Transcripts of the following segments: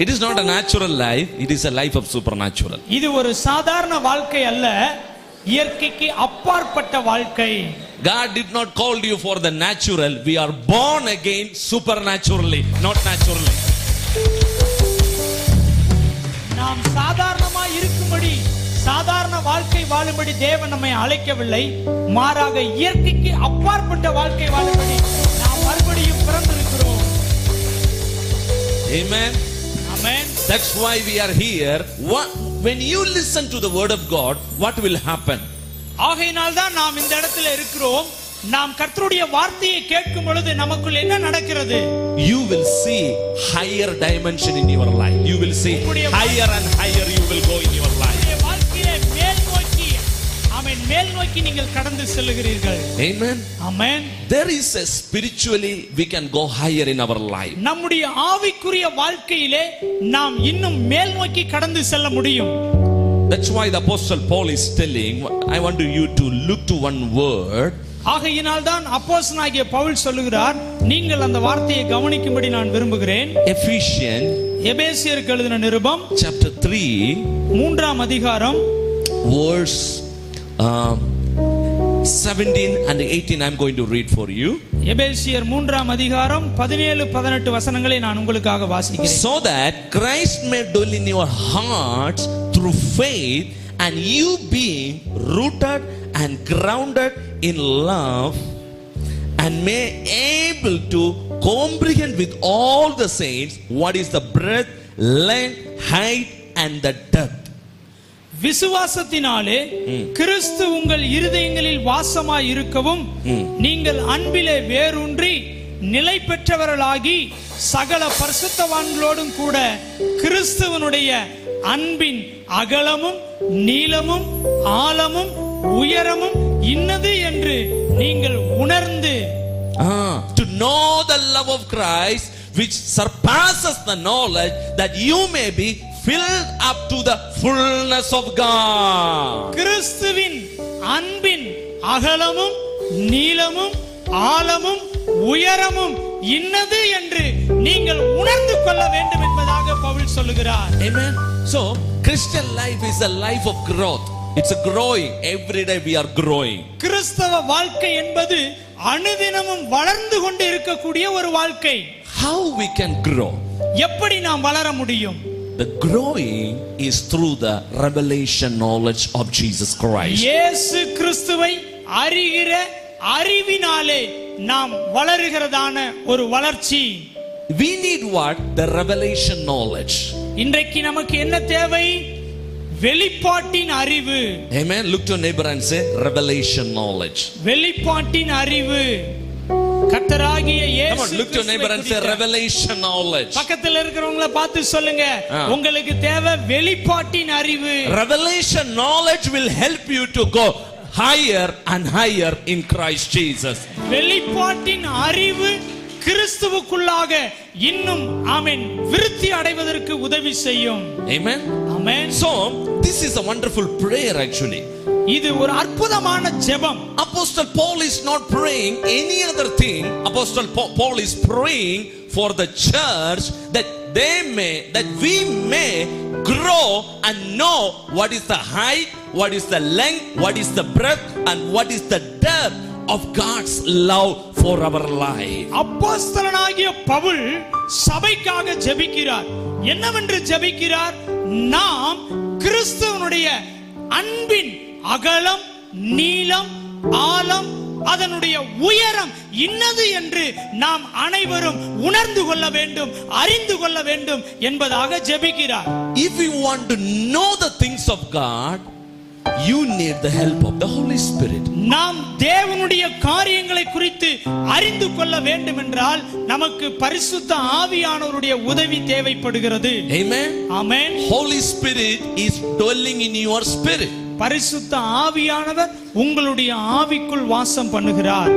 It is not a natural life, it is a life of supernatural. இது ஒரு சாதாரண வாழ்க்கை அல்ல இயற்கைக்கு அப்பாற்பட்ட வாழ்க்கை God did not call you for the natural. We are born again supernaturally, not naturally. நாம் சாதாரணமா இருக்கும்படி சாதாரண வாழ்க்கை வாழும்படி தேவன் நம்மை அழைக்கவில்லை மாறாக இயற்கைக்கு அப்பாற்பட்ட வாழ்க்கை வாழும்படி நாம் மறுபடியும் பிறந்திருக்கிறோம் Amen. Amen That's why we are here. What, when you listen to the word of God, what will happen? ஆகையினால் தான் நாம் இந்த இடத்துல இருக்கிறோம் நாம் கர்த்தருடைய வார்த்தையை கேட்கும் பொழுது நமக்குள் என்ன நடக்கிறது You will see higher dimension in your life. You will see higher and higher you மேல் நோக்கி நீங்கள் கடந்து செல்லுகிறீர்கள் Amen. Amen There is a spiritually we can go higher in our life. நம்முடைய ஆவிக்குரிய வாழ்க்கையிலே நாம் இன்னும் மேல் நோக்கி கடந்து செல்ல முடியும் That's why the apostle Paul is telling, I want you to look to one word. ஆகையினால் தான் அப்போஸ்தலனாகிய பவுல் சொல்லுகிறார் நீங்கள் அந்த வார்த்தையை கவனிக்கும்படி நான் விரும்புகிறேன் Ephesians எபேசியருக்கு எழுதின நிருபம் chapter 3, மூன்றாம் அதிகாரம் verse um, 17 and 18. I'm going to read for you. எபேசியர் மூன்றாம் அதிகாரம் பதினேழு பதினெட்டு வசனங்களை நான் உங்களுக்காக வாசிக்கிறேன் So that Christ may dwell in your hearts through faith, and you being rooted and grounded in love, and may able to comprehend with all the saints what is the breadth, length, height, and the depth. விசுவாசத்தினாலே கிறிஸ்து உங்கள் இருதயங்களில் வாசமாய் இருக்கவும் நீங்கள் அன்பிலே வேரூன்றி நிலை பெற்றவர்களாகி சகல பரிசுத்தவான்களோடும் கூட கிறிஸ்துவனுடைய அன்பின் அகலமும் நீளமும் ஆழமும் உயரமும் இன்னது என்று நீங்கள் உணர்ந்து to know the love of Christ, which surpasses the knowledge, that you may be filled up to the fullness of God. கிறிஸ்துவின் அன்பின் அகலமும் நீளமும் ஆழமும் உயரமும் இன்னது என்று நீங்கள் உணர்ந்து கொள்ள வேண்டும் என்பதாக பவுல் சொல்லுகிறார் Amen. So, Christian life is a life of growth. It's a growing. Every day we are growing. கிறிஸ்தவ வாழ்க்கை என்பது அனுதினமும் வளர்ந்து கொண்டு இருக்கக்கூடிய ஒரு வாழ்க்கை How we can grow? எப்படி நாம் வளர முடியும் The growing is through the revelation knowledge of Jesus Christ. இயேசு கிறிஸ்துவை அறிகிற அறிவினாலே நாம் வளருகிறதான ஒரு வளர்ச்சி We need what? The revelation knowledge. இன்றைக்கு நமக்கு என்ன தேவை வெளிப்பாட்டின் அறிவு Amen. Look to neighbor and say, revelation knowledge. வெளிப்பாட்டின் அறிவு கர்த்தராகிய Come இயேசு on, look to your neighbor and say, கிறிஸ்துவை குறித்த revelation knowledge. பக்கத்துல இருக்கிறவங்கள பார்த்து சொல்லுங்க ஆ. உங்களுக்கு தேவை வெளிப்பாட்டின் அறிவு Revelation knowledge will help you to go higher and higher in Christ Jesus. வெளிப்பாட்டின் அறிவு கிறிஸ்துவுக்குள்ளாக இன்னும் ஆமென் விருத்தி அடைவதற்கு உதவி செய்யும் Amen. Amen So, this is a wonderful prayer actually. இது ஒரு அற்புதமான ஜெபம் Apostle Paul is not praying any other thing. Apostle Pa- Paul is praying for the church that they may, that we may grow and know what is the height, what is the length, what is the breadth, and what is the depth of God's love for our life. அப்போஸ்தலனாகிய பவுல் சபைக்காக ஜெபிக்கிறார் என்னவென்று ஜெபிக்கிறார் நாம் கிறிஸ்துவனுடைய அன்பின் அகலம் நீளம் ஆழம் அதனுடைய உயரம் இன்னது என்று நாம் அனைவரும் உணர்ந்து கொள்ள வேண்டும் அறிந்து கொள்ள வேண்டும் என்பதாக ஜெபிக்கிறார் If we want to know the things of God, you need the help of the Holy Spirit. நாம் தேவனுடைய காரியங்களை குறித்து அறிந்து கொள்ள வேண்டும் என்றால் நமக்கு பரிசுத்த ஆவியானவருடைய உதவி தேவைப்படுகிறது Amen. Amen Holy Spirit is dwelling in your spirit. பரிசுத்த ஆவியானவர் உங்களுடைய ஆவிக்குள் வாசம் பண்ணுகிறார்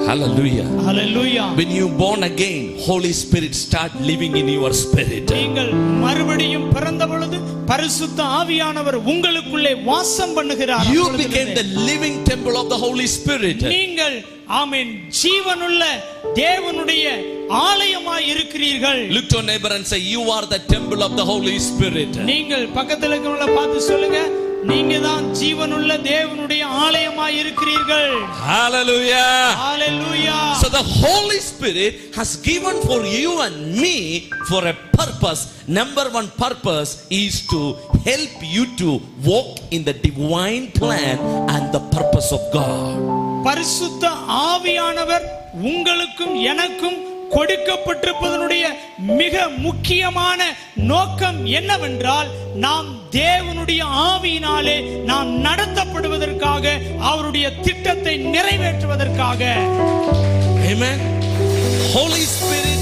Hallelujah. Hallelujah When you born again, Holy Spirit start living in your spirit. நீங்கள் மறுபடியும் பிறந்த பொழுது பரிசுத்த ஆவியானவர் உங்களுக்குள்ளே வாசம் பண்ணுகிறார் You became the living temple of the Holy Spirit. நீங்கள் ஆமென் ஜீவனுள்ள தேவனுடைய ஆலயமாய் இருக்கிறீர்கள் Look to neighbor and say, You are the temple of the Holy Spirit. நீங்கள் பக்கத்துல இருக்கிறவங்கள பார்த்து சொல்லுங்க நீங்க தான் ஜீவனுள்ள தேவனுடைய ஆலயமாய் இருக்கிறீர்கள் Hallelujah. Hallelujah So the Holy Spirit has given for you and me for a purpose. Number one purpose is to help you to walk in the divine plan and the purpose of God. பரிசுத்த ஆவியானவர் உங்களுக்கும் எனக்கும் கொடுக்கப்பட்டிருப்பதனுடைய மிக முக்கியமான நோக்கம் என்னவென்றால் நாம் தேவனுடைய ஆவியினாலே நாம் நடத்தப்படுவதற்காக அவருடைய திட்டத்தை நிறைவேற்றுவதற்காக Amen. Holy Spirit,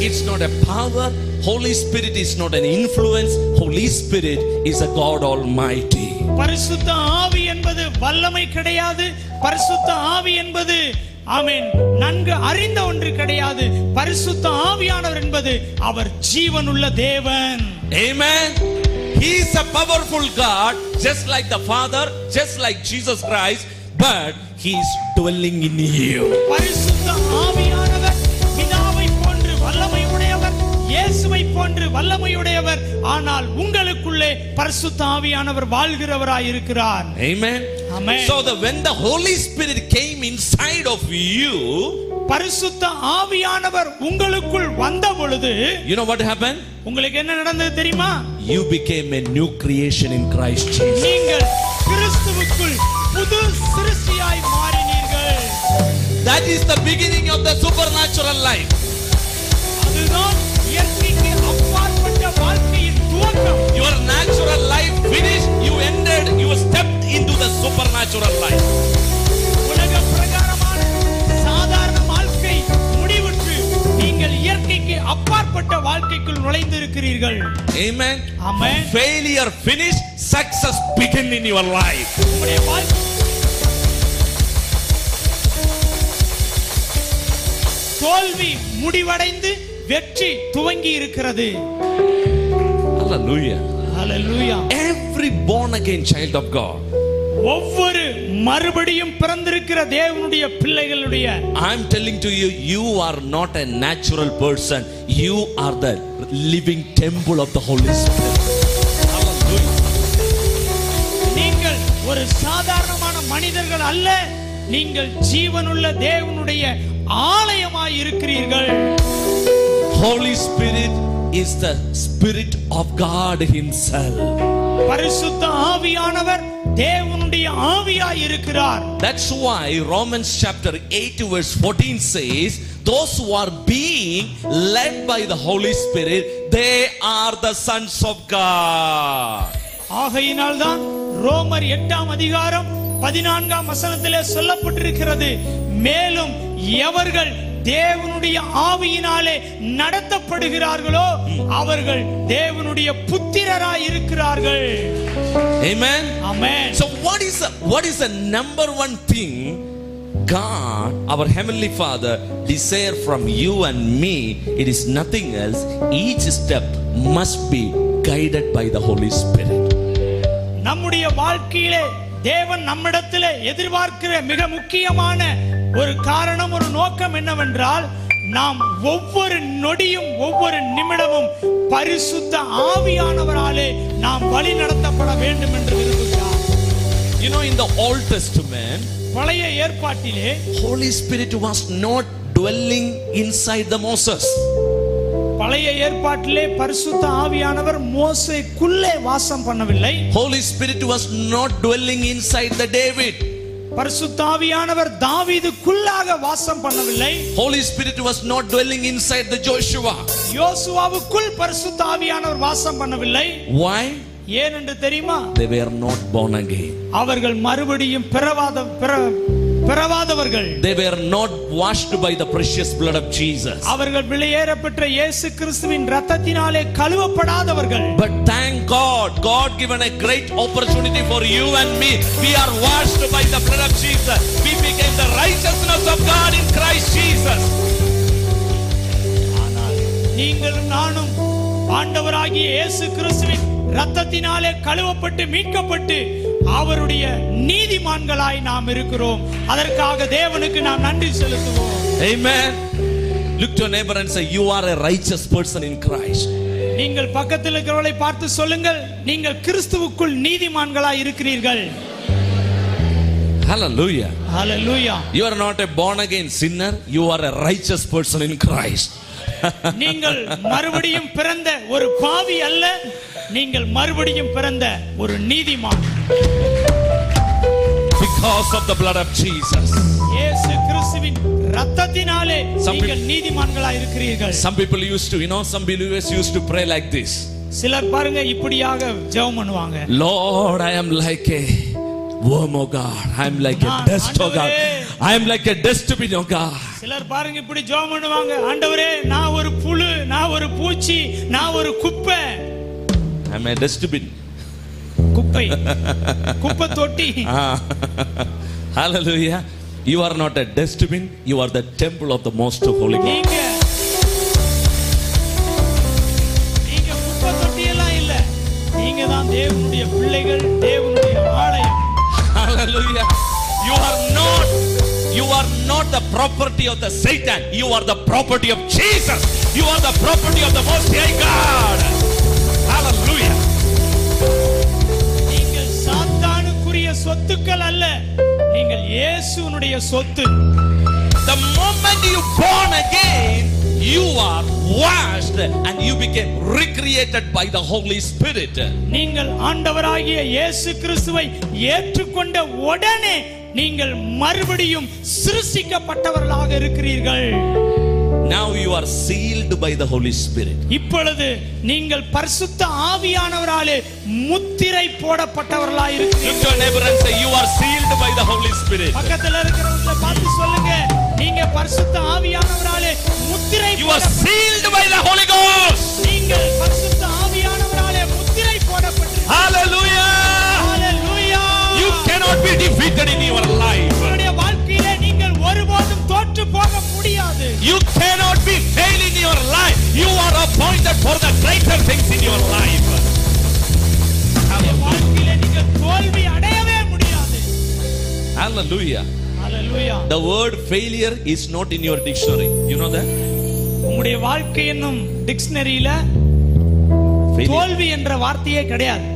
it's not a power. Holy Spirit is not an influence. Holy Spirit is a God Almighty. பரிசுத்த ஆவி என்பது வல்லமை கிடையாது பரிசுத்த ஆவி என்பது ஆமென் நன்கு அறிந்த ஒன்று கிடையாது பரிசுத்த ஆவியானவர் என்பது அவர் ஜீவனுள்ள தேவன் Amen. He is a powerful God, just like the Father, just like Jesus Christ, but He is dwelling in you. பரிசுத்த ஆவியானவர் இயேசுவை போன்று வல்லமை உடையவர் ஆனால் உங்களுக்குள்ளே பரிசுத்த ஆவியானவர் வாழ்கிறவராய் இருக்கிறார் Amen. Amen. So the when the Holy Spirit came inside of you, பரிசுத்த ஆவியானவர் உங்களுக்குள் வந்த பொழுது you know what happened? உங்களுக்கு என்ன நடந்தது தெரியுமா You became a new creation in Christ Jesus. நீங்கள் கிறிஸ்துவுக்குள் புது சிருஷ்டியாய் மாறினீர்கள் That is the beginning of the supernatural life. அதுதான் Your natural life finished, you ended, you stepped into the supernatural life. உலக பிரகாரமான சாதாரண வாழ்க்கை முடிவுற்று நீங்கள் இயற்கைக்கு அப்பாற்பட்ட வாழ்க்கைக்குள் நுழைந்து இருக்கிறீர்கள் Amen. Amen Failure finished, success began in your life. உங்களுடைய வாழ்க்கை தோல்வி முடிவடைந்து வெற்றி துவங்கி இருக்கிறது Hallelujah. Hallelujah Every born again child of God, ஒவ்வொரு மறுபடியும் பிறந்திருக்கிற தேவனுடைய பிள்ளைகளுடைய telling to you, you are not a natural person. You are the living temple of the Holy Spirit. Hallelujah. நீங்கள் ஒரு சாதாரணமான மனிதர்கள் அல்ல நீங்கள் ஜீவனுள்ள தேவனுடைய ஆலயமாய் இருக்கிறீர்கள் Holy Spirit is the Spirit of God Himself. பரிசுத்த ஆவியானவர் தேவனுடைய ஆவியாய் இருக்கிறார் That's why Romans chapter 8 verse 14 says, Those who are being led by the Holy Spirit, they are the sons of God. ஆகையினால்தான் ரோமர் எட்டாம் அதிகாரம் பதினான்காம் வசனத்திலே சொல்லப்பட்டிருக்கிறது மேலும் எவர்கள் தேவனுடைய ஆவியினாலே நடத்தப்படுகிறார்களோ அவர்கள் தேவனுடைய புத்திரராய் இருக்கிறார்கள் Amen. Amen So what is the, what is the number one thing God, our heavenly Father, desire from you and me? It is nothing else. Each step must be guided by the Holy Spirit. நம்முடைய வாழ்க்கையிலே தேவன் நம்மிடத்திலே எதிர்பார்க்கிற மிக முக்கியமான ஒரு காரணம் ஒரு நோக்கம் என்னவென்றால் நாம் ஒவ்வொரு நொடியும் ஒவ்வொரு நிமிடமும் பரிசுத்த ஆவியானவராலே நாம் வழி நடத்தப்பட வேண்டும் என்று விரும்புகிறார் You know, in the Old Testament, பழைய ஏற்பாட்டிலே Holy Spirit was not dwelling inside the Moses. பழைய ஏற்பாட்டிலே பரிசுத்த ஆவியானவர் மோசைக்குள்ளே வாசம் பண்ணவில்லை Holy Spirit was not dwelling inside the David. பரிசுத்த ஆவியானவர் தாவீதுக்குள்ளாக வாசம் பண்ணவில்லை Holy Spirit was not dwelling inside the Joshua. யோசுவாவுக்குள் பரிசுத்த ஆவியானவர் வாசம் பண்ணவில்லை Why? ஏனென்று தெரியுமா They were not born again. அவர்கள் மறுபடியும் பிறவாத பிற- பிறவாதவர்கள் They were not washed by the precious blood of Jesus. அவர்கள் விலையேறப்பெற்ற இயேசு கிறிஸ்துவின் ரத்தத்தினாலே கழுவப்படாதவர்கள் But thank God, God given a great opportunity for you and me. We are washed by the blood of Jesus. We became the righteousness of God in Christ Jesus. ஆனால் நீங்களும் நானும் ஆண்டவராகிய இயேசு கிறிஸ்துவின் ரத்தத்தினாலே கழுவப்பட்டு மீட்கப்பட்டு அவருடைய நீதிமான்களாய் நாம் இருக்கிறோம் அதற்காக தேவனுக்கு நாம் நன்றி செலுத்துவோம் Amen. Look to your neighbor and say, You are a righteous person in Christ. நீங்கள் பக்கத்தில் இருக்கிறவர்களை பார்த்து சொல்லுங்கள் நீங்கள் கிறிஸ்துவுக்குள் நீதிமான்களாய் இருக்கிறீர்கள் Hallelujah. Hallelujah You are not a born again sinner, you are a righteous person in Christ. நீங்கள் மறுபடியும் பிறந்த ஒரு பாவி அல்ல நீங்கள் மறுபடியும் பிறந்த ஒரு நீதிமான் Because of the blood of Jesus. இயேசு கிறிஸ்துவின் ரத்தத்தினாலே Some நீங்கள் நீதிமான்களாய் இருக்கிறீர்கள் Some people used to, you know, some believers used to pray like this சிலர் பாருங்க இப்படியாக ஜெபம் பண்ணுவாங்க Lord, I am like a worm, oh God. I am like a Ah, dust, oh God. I am like a dustbin, oh God. சிலர் பாருங்க இப்படி ஜெபம் பண்ணுவாங்க ஆண்டவரே நான் ஒரு புழு நான் ஒரு பூச்சி நான் ஒரு குப்பை I am a dustbin. குப்பை குப்பை தொட்டி Ah. Hallelujah. You are not a dustbin, you are the temple of the Most Holy God. நீங்க நீங்க குப்பை தொட்டி எல்லாம் இல்ல நீங்க தான் தேவனுடைய பிள்ளைகள் தேவனுடைய ஆலயம் Hallelujah. You are not, you are not the property of the Satan. You are the property of Jesus. You are the property of the Most High God. சொத்துக்கள் அல்ல நீங்கள் இயேசுனுடைய சொத்து The moment you born again, you are washed and you became recreated by the Holy Spirit. நீங்கள் ஆண்டவராகிய இயேசு கிறிஸ்துவை ஏற்றுக்கொண்ட உடனே நீங்கள் மறுபடியும் சிருஷ்டிக்கப்பட்டவர்களாக இருக்கிறீர்கள் Now you are sealed by the Holy Spirit. இப்பொழுது நீங்கள் பரிசுத்த ஆவியானவராலே முத்திரை to your neighbor and say, You are sealed by the Holy Spirit. பக்கத்துல இருக்கிறவங்களை பார்த்து சொல்லுங்க நீங்க பரிசுத்த ஆவியானவராலே முத்திரை You are போடப்பட்ட- sealed by the your life. தோல்வி அடையவே முடியாது Hallelujah. Hallelujah The word failure is not in your dictionary. You know that? உங்களுடைய வாழ்க்கை என்னும் டிக்ஷனரியில. தோல்வி என்ற வார்த்தையே கிடையாது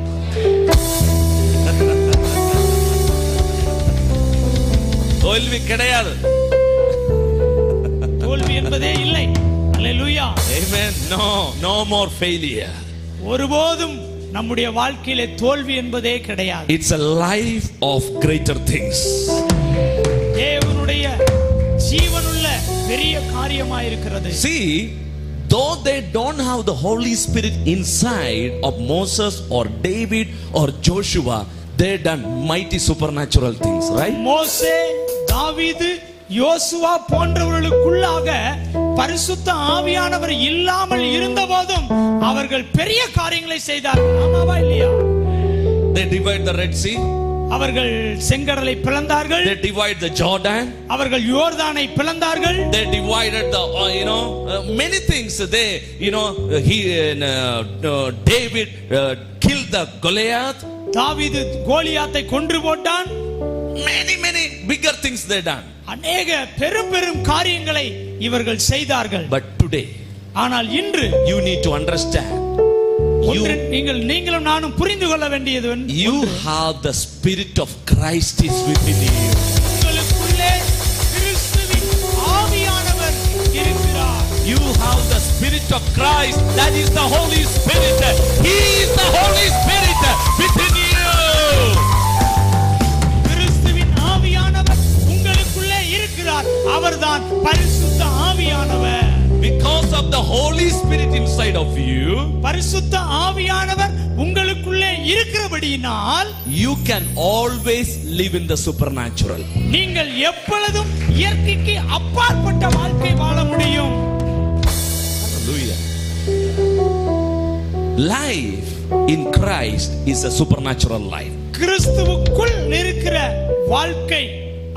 தோல்வி கிடையாது தோல்வி என்பதே இல்லை ஹalleluya Amen. No, no more failure. ஒருபோதும் நம்முடைய வாழ்க்கையிலே தோல்வி என்பதே கிடையாது It's a life of greater things. தேவனுடைய ஜீவனுள்ள பெரிய காரியமாயிருக்கிறது See, though they don't have the Holy Spirit inside of Moses or David or Joshua, they done mighty supernatural things, right? மோசே தாவீது யோசுவா போன்றவர்களுக்குள்ளாக பரிசுத்த ஆவியானவர் இல்லாமல் இருந்தபோதும் அவர்கள் பெரிய காரியங்களை செய்தார்கள் ஆமாவா இல்லையா They divide the Red Sea, அவர்கள் செங்கடலை பிளந்தார்கள் they divide the Jordan, அவர்கள் யோர்தானை பிளந்தார்கள் they divided the, uh, you know, uh, many things. They, you know, uh, he, uh, uh, David uh, killed the Goliath. தாவீது கோலியாத்தை கொன்று போட்டான் Many, many bigger things they done. அநேக பெரும் பெரும் காரியங்களை இவர்கள் செய்தார்கள் But today, ஆனால் இன்று you need to understand. ஒன்று You, நீங்கள் நீங்களும் நானும் புரிந்து கொள்ள வேண்டியது ஒன்று. you have the Spirit of Christ is within you. உங்களுக்குள்ளே கிறிஸ்துவின் ஆவியானவர் இருக்கிறார் You have the Spirit of Christ. That is the Holy Spirit. He is the Holy Spirit within you. அவர்தான் பரிசுத்த ஆவியானவர் Because of the Holy Spirit inside of you, பரிசுத்த ஆவியானவர் உங்களுக்குள்ளே இருக்கிறபடியினால் you can always live in the supernatural. நீங்கள் எப்பொழுதும் இயற்கைக்கு அப்பாற்பட்ட வாழ்க்கை வாழ முடியும் Hallelujah. Life in Christ is a supernatural life. கிறிஸ்துவுக்குள் இருக்கிற வாழ்க்கை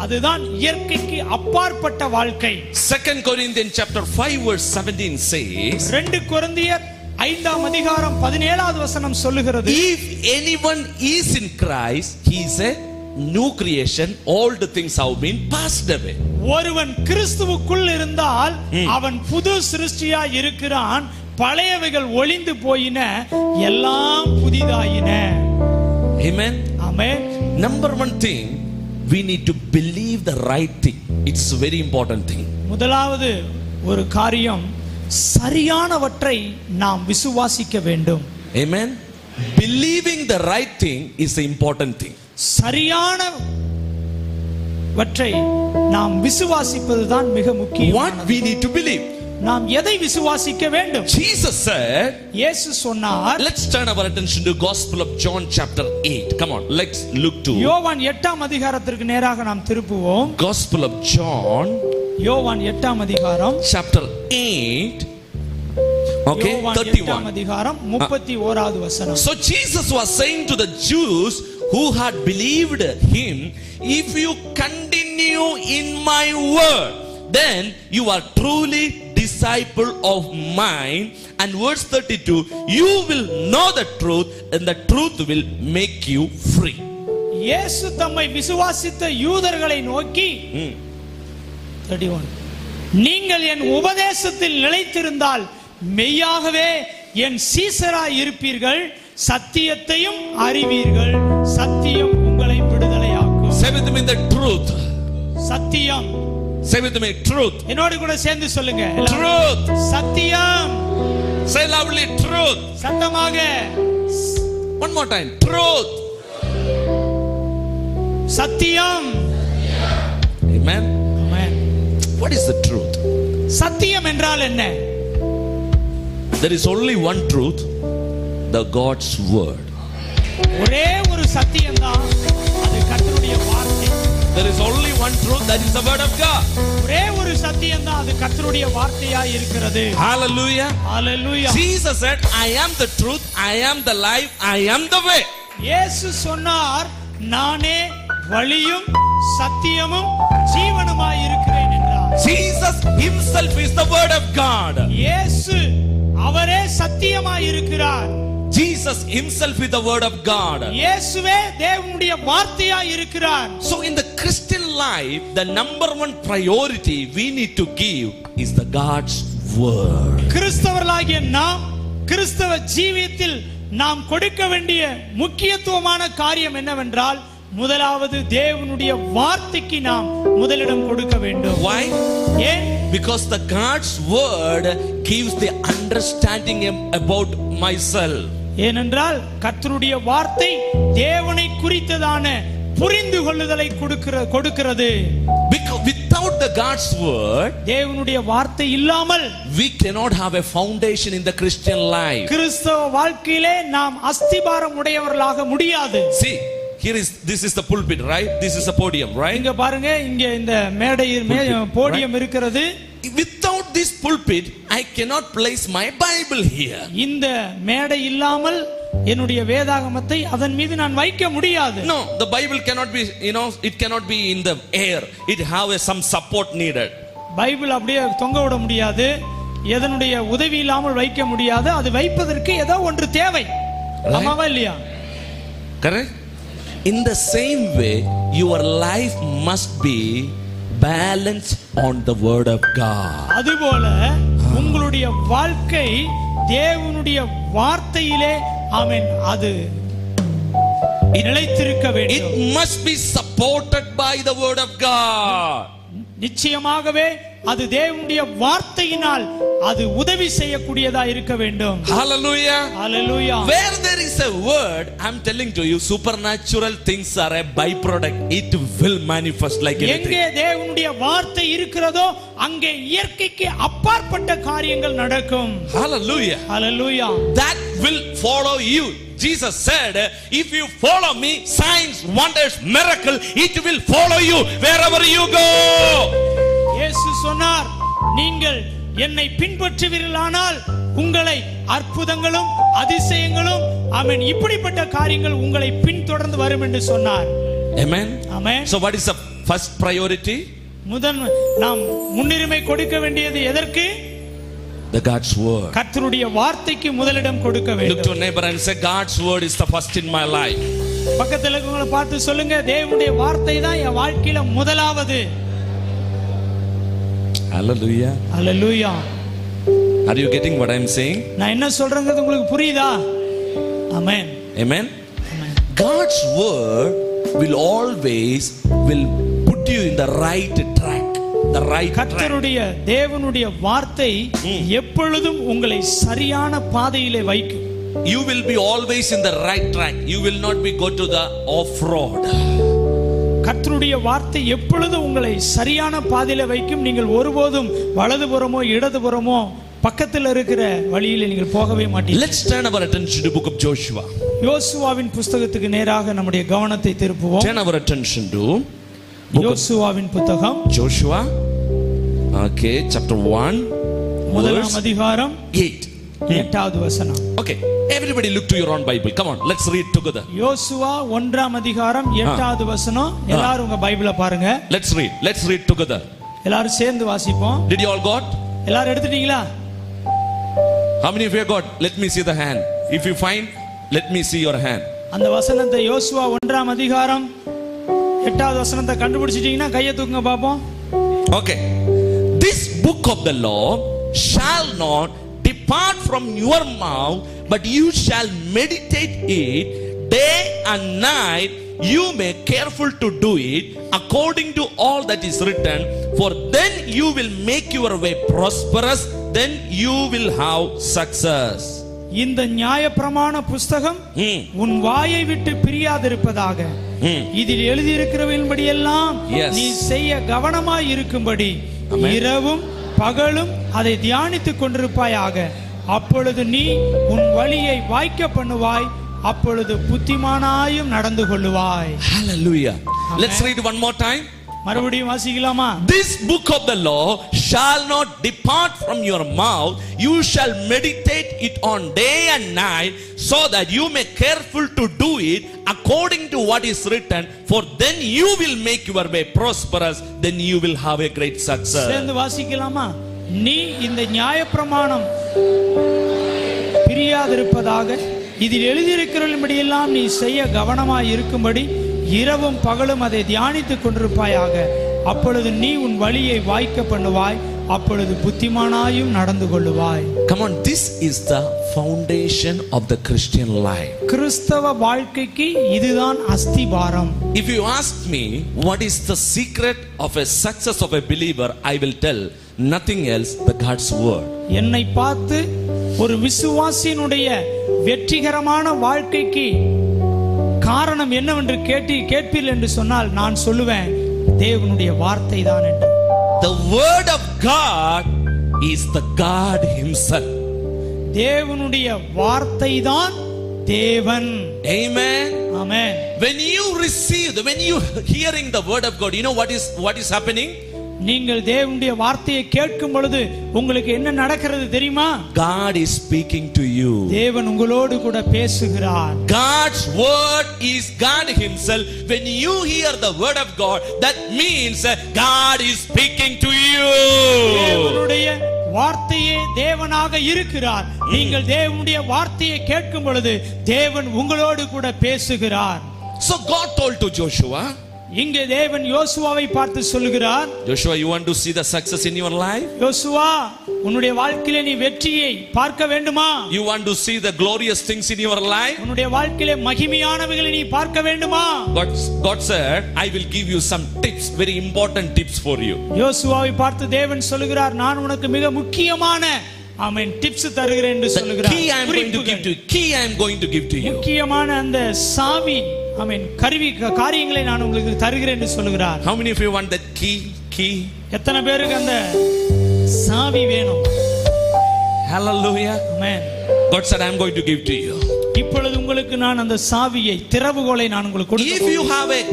அதுதான் இயற்கைக்கு அப்பாற்பட்ட வாழ்க்கை Second Corinthians chapter 5 verse 17 says, ரெண்டு கொரிந்தியர் ஐந்தாம் அதிகாரம் பதினேழாவது வசனம் சொல்லுகிறது If anyone is in Christ, he is a new creation. All the things have been passed away. ஒருவன் கிறிஸ்துவுக்குள் இருந்தால் அவன் புது சிருஷ்டியா இருக்கிறான் பழையவைகள் ஒளிந்து போயின எல்லாம் புதிதாயின Amen. Amen Number one thing, we need to believe the right thing. It's a very important thing. முதலாவது ஒரு காரியம் சரியானவற்றை நாம் விசுவாசிக்க வேண்டும் Amen. Believing the right thing is the important thing. சரியானவற்றை நாம் விசுவாசிப்பதுதான் மிக What முக்கியம் we need to believe. நாம் எதை விசுவாசிக்க வேண்டும் Jesus said, இயேசு சொன்னார் let's turn our attention to Gospel of John chapter 8. Come on, let's look to யோவான் எட்டாம் அதிகாரத்திற்கு நேராக நாம் திருப்புவோம் Gospel of John யோவான் எட்டாம் அதிகாரம் chapter 8. Okay, யோவான் எட்டாம் 31. அதிகாரம் முப்பத்தி ஓராவது வசனம் So Jesus was saying to the Jews who had believed him, if you continue in my word, then you are truly disciple of mine. And verse 32, you will know the truth and the truth will make you free. இயேசு தம்மை விசுவாசித்த யூதர்களை நோக்கி 31 நீங்கள் என் உபதேசத்தில் நிலைத்திருந்தால் மெய்யாகவே என் சீசராய் இருப்பீர்கள் சத்தியத்தையும் அறிவீர்கள் சத்தியம் உங்களை விடுதலையாக்கும் me the truth. சத்தியம் Say with me truth. என்னோடு கூட சேர்ந்து சொல்லுங்க எல்லாரும். Truth. சத்தியம் Say loudly truth. சத்தமாக One more time. Truth. சத்தியம் Amen. Amen. What is the truth? சத்தியம் என்றால் என்ன There is only one truth, the God's word. ஒரே ஒரு சத்தியம் தான் அது கர்த்தருடைய வார்த்தை There is only one truth, that is the word of God. ஒரே ஒரு சத்தியம் தான் அது கர்த்தருடைய வார்த்தையா இருக்கிறது Hallelujah. Hallelujah Jesus said, I am the truth, I am the life, I am the way. இயேசு சொன்னார் நானே வழியும் சத்தியமும் ஜீவனுமாய் இருக்கிறேன் என்றார் Jesus himself is the word of God. இயேசு அவரே சத்தியமாய் இருக்கிறார் Jesus himself is the word of God. இயேசுவே தேவனுடைய வார்த்தையாய் இருக்கிறார் So in the Christian life, the number one priority we need to give is the God's word. கிறிஸ்தவர்களாகிய நாம் கிறிஸ்தவ ஜீவியத்தில் நாம் கொடுக்க வேண்டிய முக்கியத்துவமான காரியம் என்னவென்றால் முதலாவது தேவனுடைய வார்த்தைக்கு நாம் முதலிடம் கொடுக்க வேண்டும் Why? ஏன் Because the God's word gives the understanding about myself. ஏனென்றால் கர்த்தருடைய வார்த்தை தேவனை குறித்ததான புரிந்து கொள்ளுதலை கொடுக்கிற கொடுக்கிறது without the God's word, தேவனுடைய வார்த்தை இல்லாமல் we cannot have a foundation in the Christian life. கிறிஸ்தவ வாழ்க்கையிலே நாம் அஸ்திபாரம் உடையவர்களாக முடியாது See, here is this is the pulpit, right? This is a podium, right? இங்க பாருங்க இங்க இந்த மேடையில் மே- Pulpit, போடியம் இருக்கிறது Without this pulpit, I cannot place my Bible here. இந்த மேடை இல்லாமல் என்னுடைய வேதாகமத்தை அதன் மீது நான் வைக்க முடியாது No, the Bible cannot be, you know, it cannot be in the air. It have a, some support needed. Bible அப்படியே தொங்க விட முடியாது எதனுடைய உதவி இல்லாமல் வைக்க முடியாது அது வைப்பதற்கு ஏதோ ஒன்று தேவை ஆமாவா இல்லையா Correct? In the same way, your life must be balanced on the word of God. அதுபோல உங்களுடைய வாழ்க்கை தேவனுடைய வார்த்தையிலே ஆமென் அது நிலைத்திருக்க வேண்டும் It must be supported by the word of God. நிச்சயமாகவே அது தேவனுடைய வார்த்தையினால் அது உதவி செய்யக்கூடியதா இருக்க வேண்டும் Hallelujah. Hallelujah Where there is a word, I'm telling to you, supernatural things are a byproduct. It will manifest like எங்கே anything. தேவனுடைய வார்த்தை இருக்கிறதோ அங்கே இயற்கைக்கு அப்பாற்பட்ட காரியங்கள் நடக்கும் Hallelujah. Hallelujah That will follow you. Jesus said, if you follow me, signs, wonders, miracle, it will follow you wherever you go. இயேசு சொன்னார் நீங்கள் என்னை பின்பற்றுவீர்களானால் உங்களை அற்புதங்களும் அதிசயங்களும் ஆமென் இப்படிப்பட்ட காரியங்கள் உங்களை பின்தொடர்ந்து வரும் என்று சொன்னார் Amen. Amen So what is the first priority? முதன் நாம் முன்னுரிமை கொடுக்க வேண்டியது எதற்கு The God's word. கர்த்தருடைய வார்த்தைக்கு முதலிடம் கொடுக்க Look வேண்டும் to a neighbor and say, God's word is the first in my life. பக்கத்துல இருக்கவங்கள பார்த்து சொல்லுங்க தேவனுடைய வார்த்தை தான் என் வாழ்க்கையில முதலாவது Hallelujah. Hallelujah Are you getting what I'm saying? நான் என்ன சொல்றேங்கிறது உங்களுக்கு புரியுதா ஆமென் Amen. God's word will always will put you in the right. The right track. கர்த்தருடைய தேவனுடைய வார்த்தை எப்பொழுதும் உங்களை சரியான பாதையிலே வைக்கும் You will be always in the right track. You will not be go to the off road. கர்த்தருடைய வார்த்தை எப்பொழுதும் உங்களை சரியான பாதையில வைக்கும் நீங்கள் ஒருபோதும் வலதுபுறமோ இடதுபுறமோ பக்கத்தில் இருக்கிற வழியில நீங்கள் போகவே மாட்டீங்க Let's turn our attention to book of Joshua. யோசுவாவின் புஸ்தகத்துக்கு நேராக நம்முடைய கவனத்தை திருப்புவோம் Turn our attention to யோசுவாவின் புத்தகம் Joshua. Okay, chapter 1, முதலாம் அதிகாரம் 8. எட்டாவது வசனம் Okay, everybody look to your own Bible. Come on, let's read together. யோசுவா ஒன்றாம் அதிகாரம் எட்டாவது வசனம் எல்லாரும் உங்க பைபிளை பாருங்க Let's read. Let's read together. எல்லாரும் சேர்ந்து வாசிப்போம் Did you all got? எல்லாரும் எடுத்துட்டீங்களா How many of you got? Let me see the hand. If you find, let me see your hand. அந்த வசனத்தை யோசுவா ஒன்றாம் அதிகாரம் எட்டாவது வசனத்தை கண்டுபிடிச்சிட்டீங்கன்னா கையை தூக்குங்க பார்ப்போம் Okay. This book of the law shall not depart from your mouth, but you shall meditate it day and night. You may careful to do it according to all that is written, for then you will make your way prosperous, then you will have success. இந்த நியாயப்பிரமாண புஸ்தகம் Hmm. உன் வாயை விட்டு பிரியாதிருப்பதாக Hmm. இதில் எழுதியிருக்கிறவன்படி எல்லாம். நீ செய்ய கவனமாய் இருக்கும்படி. இரவும் பகலும் அதை தியானித்துக் கொண்டிருப்பாயாக அப்பொழுது நீ உன் வழியை வாய்க்க பண்ணுவாய் அப்பொழுது புத்திமானாயும் நடந்து கொள்ளுவாய் Hallelujah. Let's read one more time. மறுபடியும் வாசிக்கலாமா This book of the law shall not depart from your mouth. You shall meditate it on day and night, so that you may careful to do it according to what is written. For then you will make your way prosperous. Then you will have a great success. சேர்ந்து வாசிக்கலாமா நீ இந்த நியாயப்பிரமாணம் பிரியாதிருப்பதாக இதில் எழுதியிருக்கிறபடியெல்லாம் நீ செய்ய கவனமாய் இருக்கும்படி இரவும் பகலும் அதை தியானித்துக் கொண்டிருப்பாயாக அப்பொழுது நீ உன் வழியை வாய்க்க பண்ணுவாய் அப்பொழுது புத்திமானாயும் நடந்து கொள்ளுவாய் Come on, this is the foundation of the Christian life. கிறிஸ்தவ வாழ்க்கைக்கு இதுதான் அஸ்திபாரம் If you ask me what is the secret of a success of a believer, I will tell nothing else but God's word. என்னை பார்த்து ஒரு விசுவாசியினுடைய வெற்றிகரமான வாழ்க்கைக்கு காரணம் என்னவென்று கேட்டு கேட்பீர்கள் என்று சொன்னால் நான் சொல்லுவேன் தேவனுடைய வார்த்தை தான் என்று The word of God is the God Himself. தேவனுடைய வார்த்தை தான் தேவன் Amen. Amen When you receive, when you hearing the word of God, you know what is what is happening? நீங்கள் தேவனுடைய வார்த்தையை கேட்கும் பொழுது உங்களுக்கு என்ன நடக்கிறது தெரியுமா God is speaking to you. தேவன் உங்களோடு கூட பேசுகிறார் God's word is God Himself. When you hear the word of God, that means God is speaking to you. தேவனுடைய வார்த்தையே தேவனாக இருக்கிறார் நீங்கள் தேவனுடைய வார்த்தையை கேட்கும் பொழுது தேவன் உங்களோடு கூட பேசுகிறார் So God told to Joshua, இங்கே தேவன் யோசுவாவை பார்த்து சொல்லுகிறார் Joshua, you want to see the success in your life? யோசுவா உன்னுடைய வாழ்க்கையிலே நீ வெற்றியை பார்க்க வேண்டுமா You want to see the glorious things in your life? உன்னுடைய வாழ்க்கையிலே மகிமையானவைகளை நீ பார்க்க வேண்டுமா God, God said, I will give you some tips, very important tips for you. யோசுவாவை பார்த்து தேவன் சொல்லுகிறார் நான் உனக்கு மிக முக்கியமான ஆமென் டிப்ஸ் தருகிறேன் என்று The சொல்லுகிறார் key I am going to give குறிப்புகள். to you. Key I am going to give to you. முக்கியமான அந்த சாவி ஆமென் கருவி க- காரியங்களை நான் உங்களுக்கு தருகிறேன் என்று சொல்லுகிறார் How many of you want that key? Key? எத்தனை பேருக்கு அந்த சாவி வேணும் Hallelujah. Amen God said, I am going to give to you. இப்பொழுது உங்களுக்கு நான் அந்த சாவியை திறவுகோலை நான் உங்களுக்கு கொடுக்க If you have a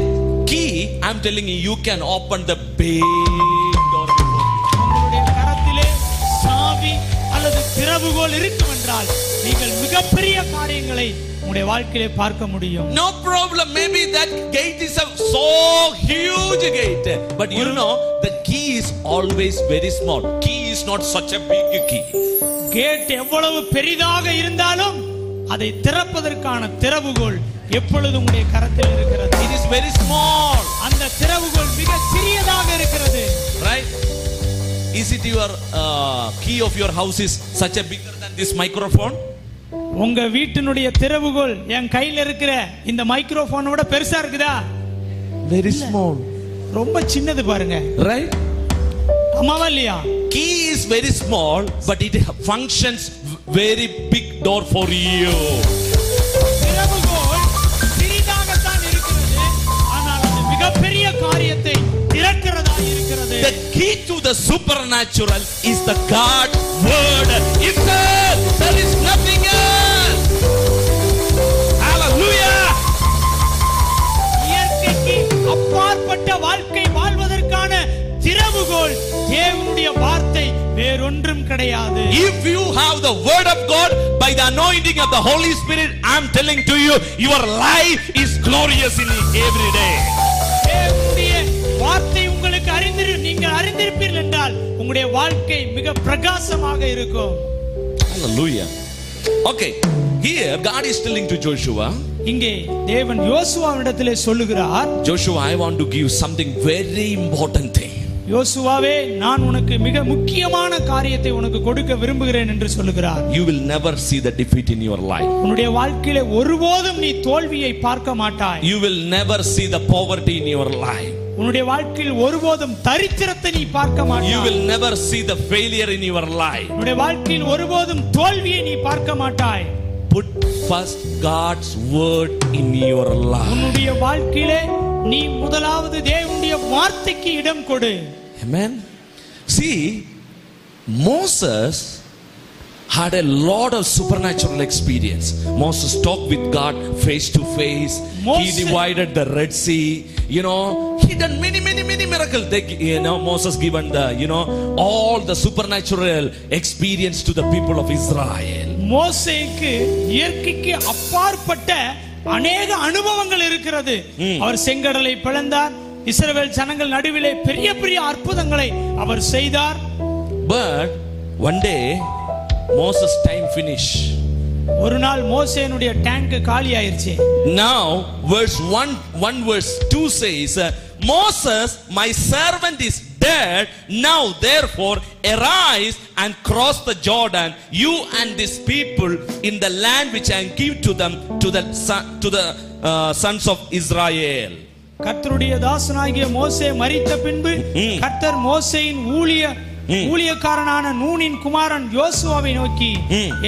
key, I'm telling you, you can open the big door. உங்களுடைய கரத்திலே சாவி அல்லது திறவுகோல் இருக்கும் என்றால் நீங்கள் மிகப்பெரிய காரியங்களை உங்களுடைய வாழ்க்கையிலே பார்க்க முடியும் No problem. Maybe that gate is a so huge gate. But you know, the key is always very small. Key is not such a big key. Gate எவ்வளவு பெரிதாக இருந்தாலும் அதை திறப்பதற்கான திறவுகோல் எப்பொழுதும் உங்களுடைய கரத்தில் இருக்கிறது It is very small. அந்த திறவுகோல் மிக சிறியதாக இருக்கிறது Right? Is it your uh, key of your house is such a bigger than this microphone? உங்க வீட்டினுடைய திறவுகோல் என் கையில இருக்கிற இந்த மைக்ரோஃபோனோட பெருசா இருக்குதா Very small. ரொம்ப சின்னது பாருங்க Right? ஆமாவா இல்லையா Key is very small, but it functions very big door for you. திறவுகோல் சிறிதாகத்தான் இருக்கிறது ஆனால் அது மிகப்பெரிய காரியத்தை திறக்கிறதா இருக்கிறது The key to the supernatural is the God word itself. There is அப்பாற்பட்ட வாழ்க்கை வாழ்வதற்கான திறவுகோல் தேவனுடைய வார்த்தை வேறொன்றும் கிடையாது If you have the word of God by the anointing of the Holy Spirit, I'm telling to you, your life is glorious in every day. தேவனுடைய வார்த்தை உங்களுக்கு அறிந்திரு நீங்கள் அறிந்திருப்பீர்கள் என்றால் உங்களுடைய வாழ்க்கை மிக பிரகாசமாக இருக்கும் Hallelujah. Okay, here God is telling to Joshua, இங்கே தேவன் யோசுவாவிடத்திலே சொல்லுகிறார் Joshua, I want to give something very important thing. யோசுவாவே நான் உனக்கு மிக முக்கியமான காரியத்தை உனக்கு கொடுக்க விரும்புகிறேன் என்று சொல்லுகிறார் You will never see the defeat in your life. உன்னுடைய வாழ்க்கையிலே ஒருபோதும் நீ தோல்வியை பார்க்க மாட்டாய் You will never see the poverty in your life. உன்னுடைய வாழ்க்கையில் ஒருபோதும் தரித்திரத்தை நீ பார்க்க You மாட்டாய் will never see the failure in your life. உன்னுடைய வாழ்க்கையில் ஒருபோதும் தோல்வியை நீ பார்க்க மாட்டாய் Put first God's word in your life. உன்னுடைய வாழ்க்கையிலே நீ முதலாவது தேவனுடைய வார்த்தைக்கு இடம் கொடு Amen. See, Moses had a lot of supernatural experience. Moses talked with God face to face. Moses- He divided the Red Sea. You know, he done many, many, many miracles. They, you know, Moses given the, you know, all the supernatural experience to the people of Israel. மோசேக்கு இயற்கைக்கு அப்பாற்பட்ட அநேக அனுபவங்கள் இருக்கிறது. அவர் செங்கடலை பிளந்தார். இஸ்ரவேல் ஜனங்கள் நடுவிலே பெரிய பெரிய அற்புதங்களை அவர் செய்தார். But one day, Moses' time finished. ஒரு நாள் மோசேனுடைய டேங்க் காலி ஆயிருச்சு Now, verse 1, 1 verse 2 says, uh, Moses, my servant is dead. Now, therefore, arise and cross the Jordan, you and this people, in the land which I give to them, to the, son, to the uh, sons of Israel. கர்த்தருடைய தாசனாகிய மோசே மரித்த பின்பு. கர்த்தர் மோசேயின் ஊழிய. ஊழியக்காரனான நூனின் குமாரன் யோசுவாவை நோக்கி.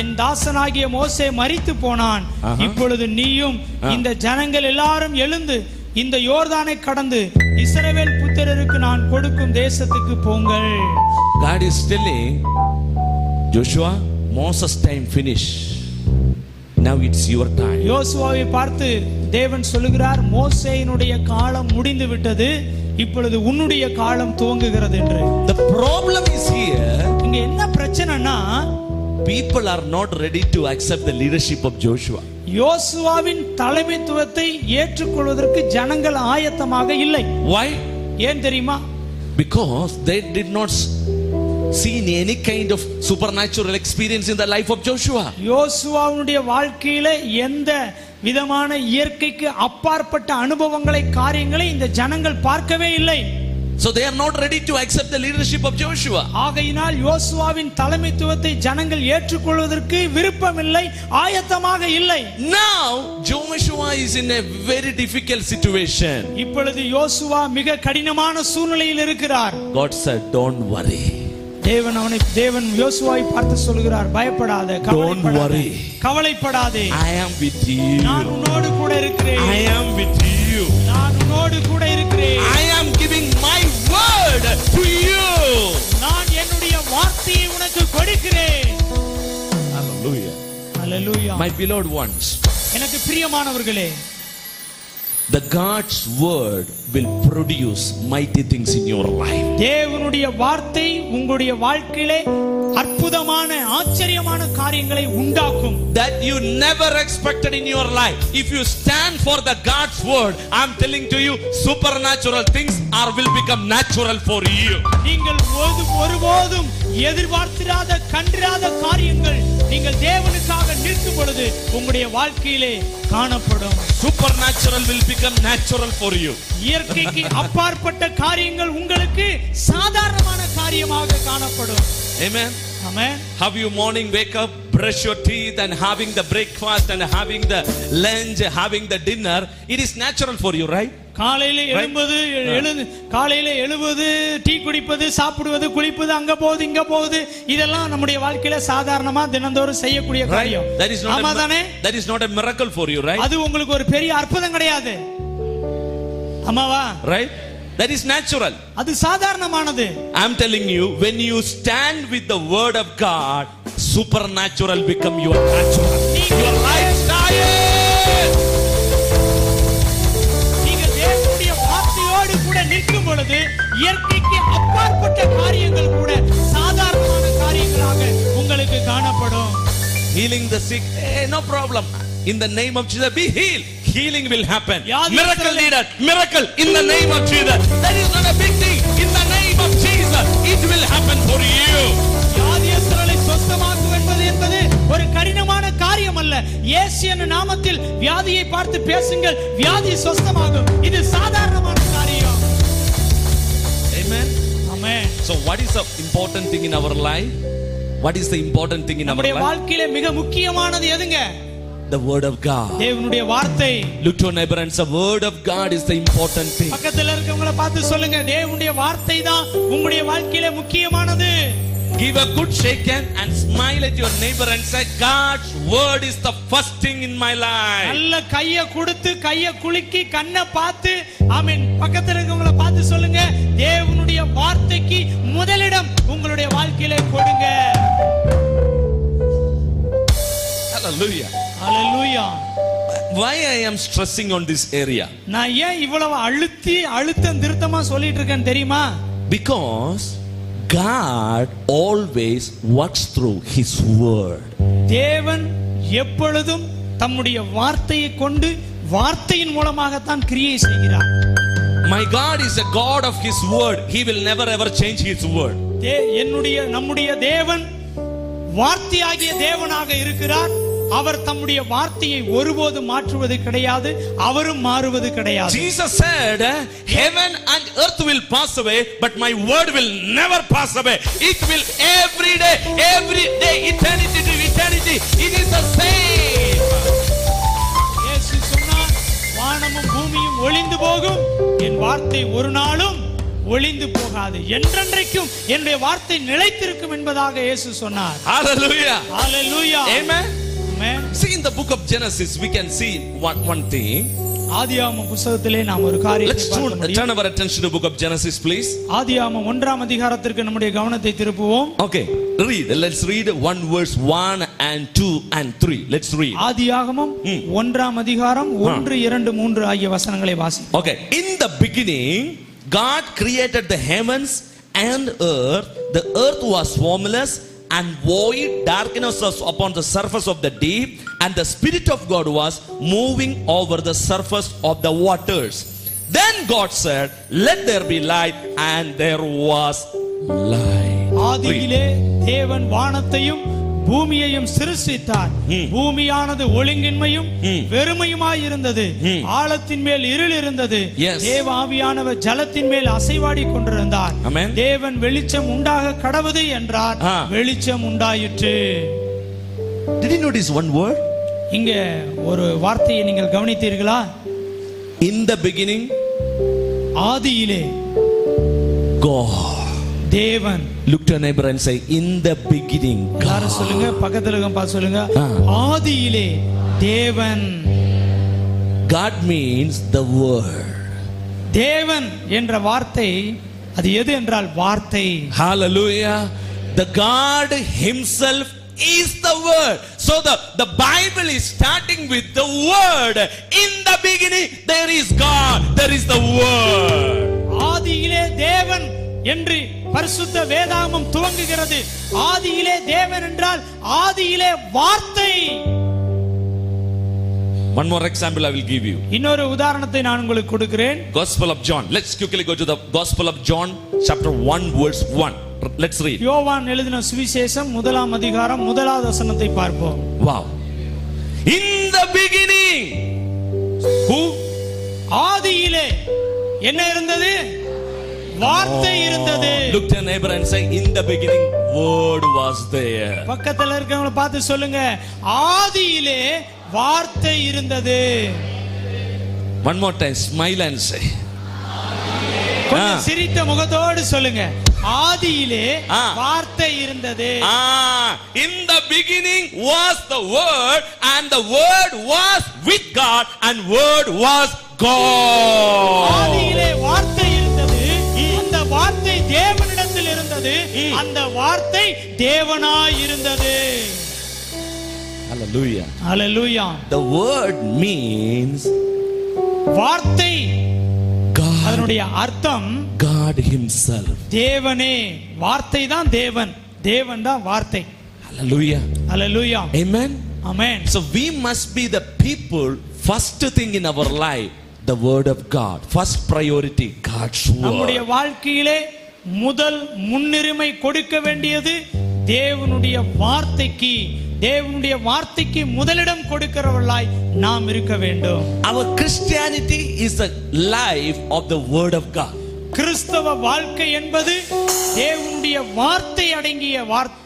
என் தாசனாகிய மோசே மரித்து போனான். இப்பொழுது நீயும். இந்த ஜனங்கள் எல்லாரும் எழுந்து இந்த யோர்தானை கடந்து இஸ்ரவேல் புத்திரருக்கு நான் கொடுக்கும் தேசத்துக்கு போங்கள் God is telling Joshua, Moses' time finished. Now it's your time. யோசுவாவை பார்த்து தேவன் சொல்லுகிறார் மோசேயினுடைய காலம் முடிந்து விட்டது இப்பொழுது உன்னுடைய காலம் துவங்குகிறது என்று The problem is here. இங்க என்ன பிரச்சனைனா People are not ready to accept the leadership of Joshua. யோசுவாவின் தலைமைத்துவத்தை ஏற்றுக்கொள்வதற்கு ஜனங்கள் ஆயத்தமாக இல்லை Why? ஏன் தெரியுமா Because they did not s- see any kind of supernatural experience in the life of Joshua. யோசுவாவுடைய வாழ்க்கையில எந்த விதமான இயற்கைக்கு அப்பாற்பட்ட அனுபவங்களை காரியங்களை இந்த ஜனங்கள் பார்க்கவே இல்லை So they are not ready to accept the leadership of Joshua. ஆகையினால் யோசுவாவின் தலைமைத்துவத்தை ஜனங்கள் ஏற்றுக்கொள்வதற்கு விருப்பமில்லை ஆயத்தமாக இல்லை Now Joshua is in a very difficult situation. இப்பொழுது யோசுவா மிக கடினமான சூழ்நிலையில் இருக்கிறார் God said, Don't worry. தேவன் அவனை தேவன் யோசுவாவை பார்த்து சொல்கிறார் பயப்படாத கவலைப்படாத. கவலைப்படாதே I am with you. நான் உன்னோடு கூட இருக்கிறேன் I am with you. நான் உன்னோடு கூட இருக்கிறேன் I am giving my word to you. நான் என்னுடைய வார்த்தையை உனக்கு கொடுக்கிறேன் Hallelujah. Hallelujah My beloved ones, எனக்கு பிரியமானவர்களே the God's word will produce mighty things in your life. தேவனுடைய வார்த்தை உங்களுடைய வாழ்க்கையிலே அற்புதமான ஆச்சரியமான காரியங்களை உண்டாக்கும் That you never expected in your life. If you stand for the God's word, I'm telling to you, supernatural things are will become natural for you. நீங்கள் ஒரு ஒருபோதும் எதிர்பார்த்திராத கண்டிராத காரியங்கள் நீங்கள் தேவனுக்காக நிற்கும் பொழுது உங்களுடைய வாழ்க்கையிலே காணப்படும் Supernatural will become natural for you. இயற்கைக்கு அப்பாற்பட்ட காரியங்கள் உங்களுக்கு சாதாரணமான காரியமாக காணப்படும் Amen. Amen Have you morning wake up, brush your teeth, and having the breakfast and having the lunch, having the dinner. It is natural for you, right? காலையில எழும்பது எழுது காலையில எழுவது டீ குடிப்பது சாப்பிடுவது குளிப்பது அங்க போகுது இங்க போகுது இதெல்லாம் நம்முடைய வாழ்க்கையில சாதாரணமா தினந்தோறும் செய்யக்கூடிய காரியம் That is not ஆமா a, தானே that is not a miracle for you, right? அது உங்களுக்கு ஒரு பெரிய அற்புதம் கிடையாது ஆமாவா Right? That is natural. அது சாதாரணமானது I'm telling you, when you stand with the word of God, supernatural become your natural. Your lifestyle. நீங்க தேவனுடைய வார்த்தையோடு கூட நிற்கும் பொழுது இயற்கைக்கு அப்பாற்பட்ட காரியங்கள் கூட சாதாரணமான காரியங்களாக உங்களுக்கு காணப்படும் Healing the sick, eh, no problem. In the name of Jesus, be healed. Healing will happen. Yeah, this Miracle is- leader, miracle in the name of Jesus. That is not a big thing. In the name of Jesus, it will happen for you. அல்ல இயேசு என்ற நாமத்தில் வியாதியை பார்த்து பேசுங்கள் வியாதி சொஸ்தமாகும் இது சாதாரணமான காரியம் Amen. Amen So, what is the important thing in our life? What is the important thing in our life? வாழ்க்கையில மிக முக்கியமானது எதுங்க The word of God. தேவனுடைய வார்த்தை Look to neighbor and say, word of God is the important thing. பக்கத்துல இருக்கவங்கள பார்த்து சொல்லுங்க தேவனுடைய வார்த்தை தான் உங்களுடைய வாழ்க்கையில முக்கியமானது Give a good shake hand and smile at your neighbor and say, God's word is the first thing in my life. நல்ல கைய கொடுத்து கைய குலுக்கி கண்ணை பார்த்து ஆமென் பக்கத்துல இருக்கவங்கள பார்த்து சொல்லுங்க தேவனுடைய வார்த்தைக்கு முதலிடம் உங்களுடைய வாழ்க்கையில கொடுங்க Hallelujah. Hallelujah Why I am stressing on this area? நான் ஏன் இவ்வளவு அழுத்தி அழுத்தம் திருத்தமா சொல்லிட்டு இருக்கேன்னு தெரியுமா Because God always works through His word. தேவன் எப்பொழுதும் தம்முடைய வார்த்தையை கொண்டு வார்த்தையின் மூலமாகத்தான் கிரியை செய்கிறார் My God is a God of His word. He will never ever change His word. என்னுடைய நம்முடைய தேவன் வார்த்தையாகிய தேவனாக இருக்கிறார் அவர் தம்முடைய வார்த்தையை ஒருபோதும் மாற்றுவது கிடையாது அவரும் மாறுவது கிடையாது Jesus said, Heaven and earth will pass away, but my word will never pass away. It will every day, every day, eternity to eternity. It is the same. இயேசு சொன்னார் வானமும் பூமியும் ஒளிந்து போகும் என் வார்த்தை ஒரு நாளும் ஒளிந்து போகாது என்றென்றைக்கும் என்னுடைய வார்த்தை நிலைத்திருக்கும் என்பதாக இயேசு சொன்னார் Hallelujah. Hallelujah Amen. Amen See, in the book of Genesis, we can see one, one thing. ஆதியாகமம் புத்தகத்திலே நாம் ஒரு காரியத்தை turn, முடியும் turn our attention to the book of Genesis, please. ஆதியாகமம் ஒன்றாம் அதிகாரத்திற்கு நம்முடைய கவனத்தை திருப்புவோம் Okay, read. Let's read one verse, one and two and three. Let's read. ஆதியாகமம் ஒன்றாம் அதிகாரம் ஒன்று இரண்டு மூன்று ஆகிய வசனங்களை வாசி Okay, in the beginning, God created the heavens and earth. The earth was formless and void, darkness was upon the surface of the deep, and the Spirit of God was moving over the surface of the waters. Then God said, Let there be light, and there was light. Read. ஆதியிலே தேவன் வானத்தையும் பூமியையும் சிருஷ்டித்தார் பூமியானது ஒழுங்கின்மையும். வெறுமையுமாய் இருந்தது. ஆழத்தின் மேல் இருள் இருந்தது. தேவ ஆவியானவர் ஜலத்தின் மேல் அசைவாடி கொண்டிருந்தார். தேவன் வெளிச்சம் உண்டாக கடவுது என்றார். வெளிச்சம் உண்டாயிற்று Did you notice one word? இங்க ஒரு வார்த்தையை நீங்கள் கவனித்தீர்களா In the beginning, ஆதியிலே God. தேவன் Look to your neighbor and say, In the beginning, எல்லாரும் God. சொல்லுங்க பக்கத்துல இருக்க பார்த்து சொல்லுங்க ஆ. ஆதியிலே தேவன் God means the word. தேவன் என்ற வார்த்தை அது எது என்றால் வார்த்தை Hallelujah. The God Himself is the word. So the, the Bible is starting with the word. In the beginning, there is God, there is the word. ஆதியிலே தேவன் என்று பரிசுத்த வேதாகமம் துவங்குகிறது ஆதியிலே தேவன் என்றால் ஆதியிலே வார்த்தை One more example I will give you. இன்னொரு உதாரணத்தை நான் உங்களுக்கு கொடுக்கிறேன் Gospel of John. Let's quickly go to the Gospel of John, chapter 1, verse 1. Let's read. யோவான் எழுதின சுவிசேஷம் முதலாம் அதிகாரம் முதலாவது வசனத்தை பார்ப்போம் Wow. In the beginning, who? ஆதியிலே என்ன இருந்தது வார்த்தை இருந்தது to your neighbor and say, In the beginning, word was there. பக்கத்துல இருக்கவங்கள பார்த்து சொல்லுங்க ஆதியிலே வார்த்தை இருந்தது One more time, smile and say, கொஞ்சம். சிரித்த முகத்தோடு சொல்லுங்க ஆதியிலே. வார்த்தை இருந்தது Ah, in the beginning was the word, and the word was with God, and word was God. ஆதியிலே வார்த்தை வார்த்தை தேவனிடத்தில் இருந்தது அந்த வார்த்தை தேவனாய் இருந்தது Hallelujah. Hallelujah The word means வார்த்தை அதனுடைய அர்த்தம் God Himself. தேவனே வார்த்தை தான் தேவன் தேவன் தான் வார்த்தை Hallelujah. Hallelujah Amen. Amen So we must be the people, first thing in our life, the word of God. First priority, God's நம்முடைய. வாழ்க்கையிலே முதல் முன்னுரிமை கொடுக்க வேண்டியது தேவனுடைய வார்த்தைக்கு தேவனுடைய வார்த்தைக்கு முதலிடம் கொடுக்கிறவர்களாய் நாம் இருக்க வேண்டும் Christianity is the life of the word of God. கிறிஸ்தவ வாழ்க்கை என்பது தேவனுடைய வார்த்தை அடங்கிய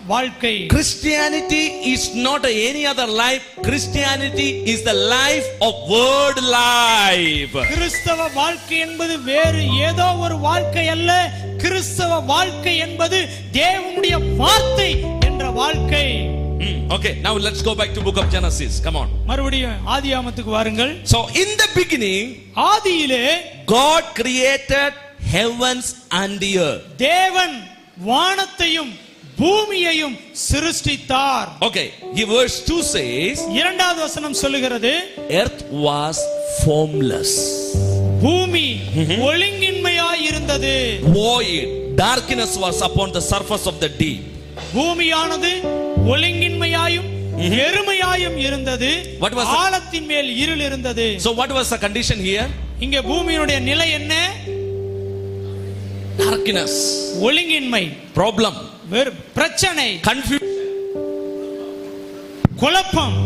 வாழ்க்கை Christianity is not any other life. Christianity is the life of word life. கிறிஸ்தவ வாழ்க்கை என்பது வேறு ஏதோ ஒரு வாழ்க்கை அல்ல கிறிஸ்தவ வாழ்க்கை என்பது தேவனுடைய வார்த்தை என்ற வாழ்க்கை Hmm, Okay, now let's go back to book of Genesis. Come on. மறுபடியும் ஆதியாமத்துக்கு வாருங்கள் So in the beginning, ஆதியிலே God created heavens and the earth. தேவன் வானத்தையும் பூமியையும் சிருஷ்டித்தார் Okay, here verse 2 says, இரண்டாவது வசனம் சொல்லுகிறது earth was formless, பூமி ஒழுங்கின்மையாய் இருந்தது void, darkness was upon the surface of the deep. பூமியானது ஒழுங்கின்மையாயும் வெறுமையாயும் இருந்தது What was the- ஆழத்தின் மேல் இருள் இருந்தது So what was the condition here? இங்க பூமியினுடைய நிலை என்ன Darkness, ஒழுங்கின்மை problem, வெறு- பிரச்சனை confusion, குழப்பம்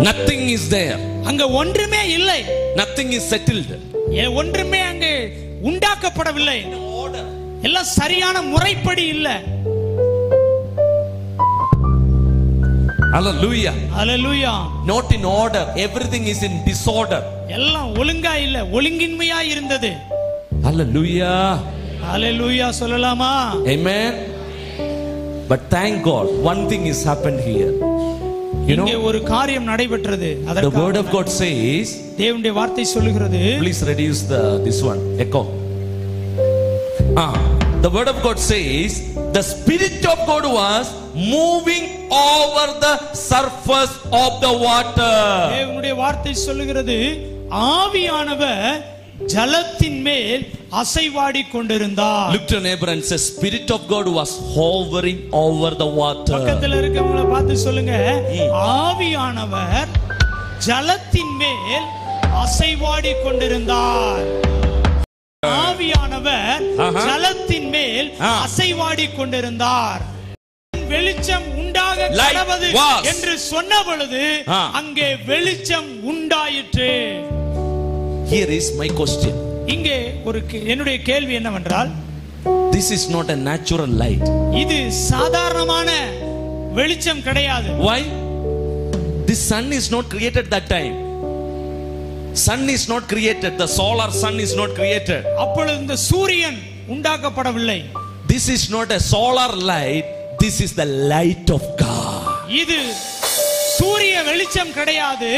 nothing is there, அங்க ஒன்றுமே இல்லை nothing is settled. ஏ- ஒன்றுமே அங்கு உண்டாக்கப்படவில்லை எல்லாம் சரியான முறைப்படி இல்ல Hallelujah. Hallelujah Not in order, everything is in disorder. எல்லாம் ஒழுங்கா இல்ல ஒழுங்கின்மையா இருந்தது Hallelujah. அல்லேலூயா சொல்லலாமா Amen. But thank God, one thing is happened here. You இங்கே ஒரு காரியம் நடைபெற்றது the word of God says, தேவனுடைய வார்த்தை சொல்லுகிறது please reduce the this one echo. Ah, the word of God says, the spirit of God was moving over the surface of the water. தேவனுடைய வார்த்தை சொல்லுகிறது ஆவியானவர் ஜலத்தின் மேல் அசைவாடி கொண்டிருந்தார் Look to your neighbor and say, spirit of God was hovering over the water. பக்கத்துல இருக்கவங்கள பார்த்து சொல்லுங்க ஆவியானவர் ஜலத்தின் மேல் அசைவாடி கொண்டிருந்தார் ஆவியானவர். ஜலத்தின் மேல். அசைவாடி கொண்டிருந்தார் வெளிச்சம் உண்டாக கடவது. என்று சொன்ன பொழுது. அங்கே வெளிச்சம் உண்டாயிற்று Here is my question. இங்கே ஒரு கே- என்னுடைய கேள்வி என்னவென்றால் This is not a natural light. இது சாதாரணமான வெளிச்சம் கிடையாது Why? The sun is not created that time. Sun is not created. The solar sun is not created. அப்பொழுது இந்த சூரியன் உண்டாக்கப்படவில்லை This is not a solar light. This is the light of God. இது சூரிய வெளிச்சம் கிடையாது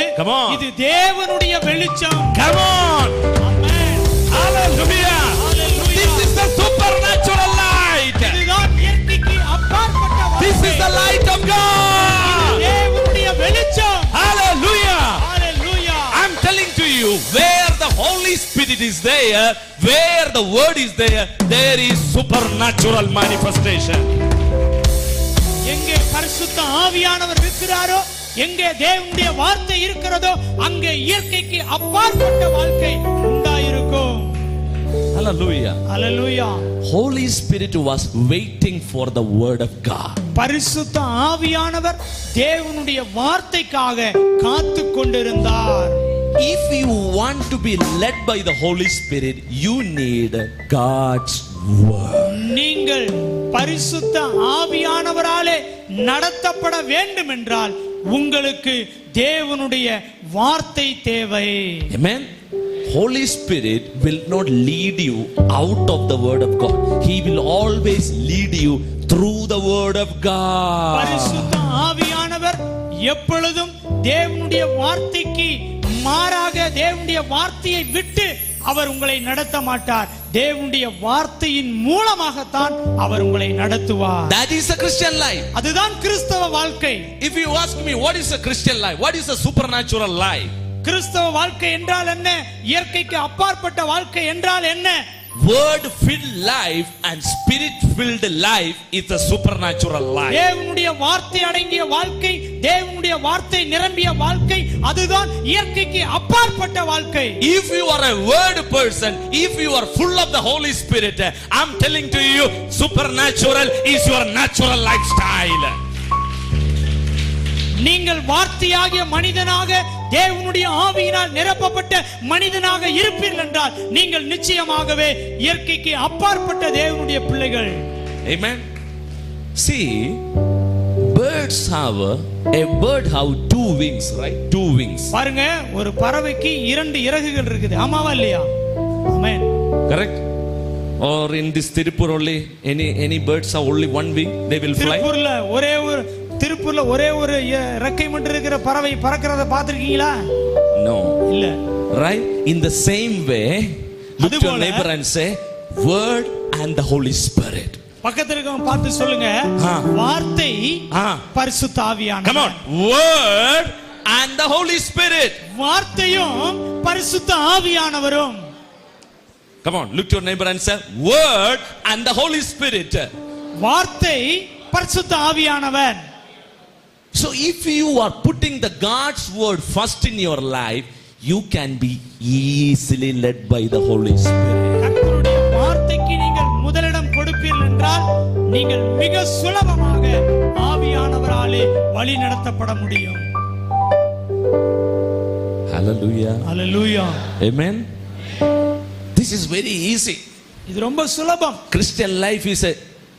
இது தேவனுடைய வெளிச்சம் come on This is the supernatural light. This is the light of God. Hallelujah. Hallelujah. I'm telling to you, where the Holy Spirit is there, where the Word is there, there is supernatural manifestation. எங்கே பரிசுத்த ஆவியானவர் இருக்கிறாரோ எங்கே தேவனுடைய வார்த்தை இருக்கிறதோ அங்கே இயற்கைக்கு அப்பாற்பட்ட வாழ்க்கை உண்டாயிருக்கும் Hallelujah. Hallelujah Holy Spirit was waiting for the word of God. பரிசுத்த ஆவியானவர் தேவனுடைய வார்த்தைக்காக காத்து கொண்டிருந்தார் If you want to be led by the Holy Spirit, you need God's word. நீங்கள் பரிசுத்த ஆவியானவராலே நடத்தப்பட வேண்டும் என்றால் உங்களுக்கு தேவனுடைய வார்த்தை தேவை Amen. Holy Spirit will not lead you out of the word of God. He will always lead you through the word of God. பரிசுத்த ஆவியானவர் எப்பொழுதும் தேவனுடைய வார்த்தைக்கு மாறாக தேவனுடைய வார்த்தையை விட்டு அவர் உங்களை நடத்த மாட்டார் தேவனுடைய வார்த்தையின் மூலமாகத்தான் அவர் உங்களை நடத்துவார். That is a Christian life. அதுதான் கிறிஸ்தவ வாழ்க்கை. If you ask me what is a Christian life, what is a supernatural life? கிறிஸ்தவ வாழ்க்கை என்றால் என்ன? இயற்கைக்கு அப்பாற்பட்ட வாழ்க்கை என்றால் என்ன? And spirit filled life is a supernatural life. தேவனுடைய வார்த்தை அடங்கிய வாழ்க்கை தேவனுடைய வார்த்தை நிரம்பிய வாழ்க்கை அதுதான் இயற்கைக்கு அப்பாற்பட்ட வாழ்க்கை If you are a word person, if you are full of the Holy Spirit, I'm telling to you, supernatural is your natural lifestyle. நீங்கள் வார்த்தையாகிய மனிதனாக தேவனுடைய ஆவியினால் நிரப்பப்பட்ட மனிதனாக இருப்பீர்கள் என்றால் நீங்கள் நிச்சயமாகவே இயற்கைக்கு அப்பாற்பட்ட தேவனுடைய பிள்ளைகள் Amen. See, birds have a, bird have two wings, right? Two wings. பாருங்க ஒரு பறவைக்கு இரண்டு இறகுகள் இருக்குது ஆமாவா இல்லையா ஆமென் Correct? Or in this Tirupur only, any any birds have only one wing, they will fly. திருப்பூர்ல ஒரே ஒரு திருப்பூர்ல ஒரே ஒரு ரெக்கை மட்டும் இருக்கிற பறவை பறக்கிறத பார்த்திருக்கீங்களா No. இல்ல to your அதுபோல- neighbor and say, Word and the Holy Spirit. பக்கத்துல இருக்கவங்க பார்த்து சொல்லுங்க. வார்த்தை. பரிசுத்த ஆவியான Come on. Word and the Holy Spirit. வார்த்தையும் பரிசுத்த ஆவியானவரும் Come on, look to your neighbor and say, Word and the Holy Spirit. வார்த்தை பரிசுத்த ஆவியானவர் So, if you are putting the God's word first in your life, you can be easily led by the Holy Spirit. கர்த்தருடைய வார்த்தைக்கு நீங்கள் முதலிடம் கொடுப்பீர்கள் என்றால் நீங்கள் மிக சுலபமாக ஆவியானவராலே வழி நடத்தப்பட முடியும் Hallelujah. Hallelujah Amen. This is very easy. இது ரொம்ப சுலபம் Christian life is a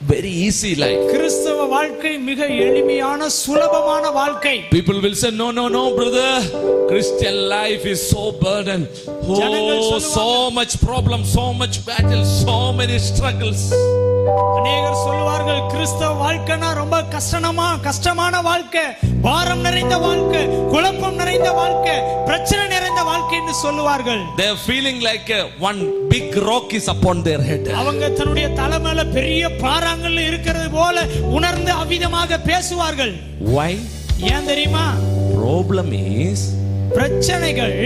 very easy life. கிறிஸ்தவ வாழ்க்கை மிக எளிமையான சுலபமான வாழ்க்கை People will say, No, no, no, brother. Christian life is so burdened. ஜனங்கள் Oh, சொல்லுவாங்க. so much problem, so much battle, so many struggles. அநேகர் சொல்லுவார்கள் கிறிஸ்தவ வாழ்க்கைனா ரொம்ப கஷ்டமா கஷ்டமான வாழ்க்கை பாரம் நிறைந்த வாழ்க்கை குழப்பம் நிறைந்த வாழ்க்கை பிரச்சனை நிறைந்த வாழ்க்கை என்று சொல்லுவார்கள் They are feeling like uh, one big rock is upon their head. அவங்க தன்னுடைய தலைமையில பெரிய பாறாங்கல் இருக்கிறது போல உணர்ந்து அவ்விதமாக பேசுவார்கள் Why? ஏன் தெரியுமா Problem is பிரச்சனைகள்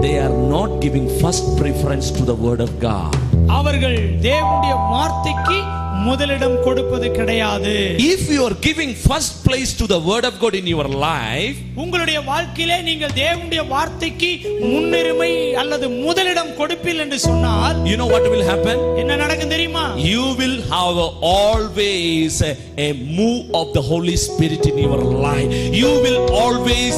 they are not giving first preference to the word of God. அவர்கள் தேவனுடைய வார்த்தைக்கு முதலிடம் கொடுப்பது கிடையாது If you are giving first place to the word of God in your life, உங்களுடைய வாழ்க்கையிலே நீங்கள் தேவனுடைய வார்த்தைக்கு முன்னுரிமை அல்லது முதலிடம் கொடுப்பீர்கள் என்று சொன்னால் you know what will happen? என்ன நடக்கும் தெரியுமா You will have always a, a move of the Holy Spirit in your life. You will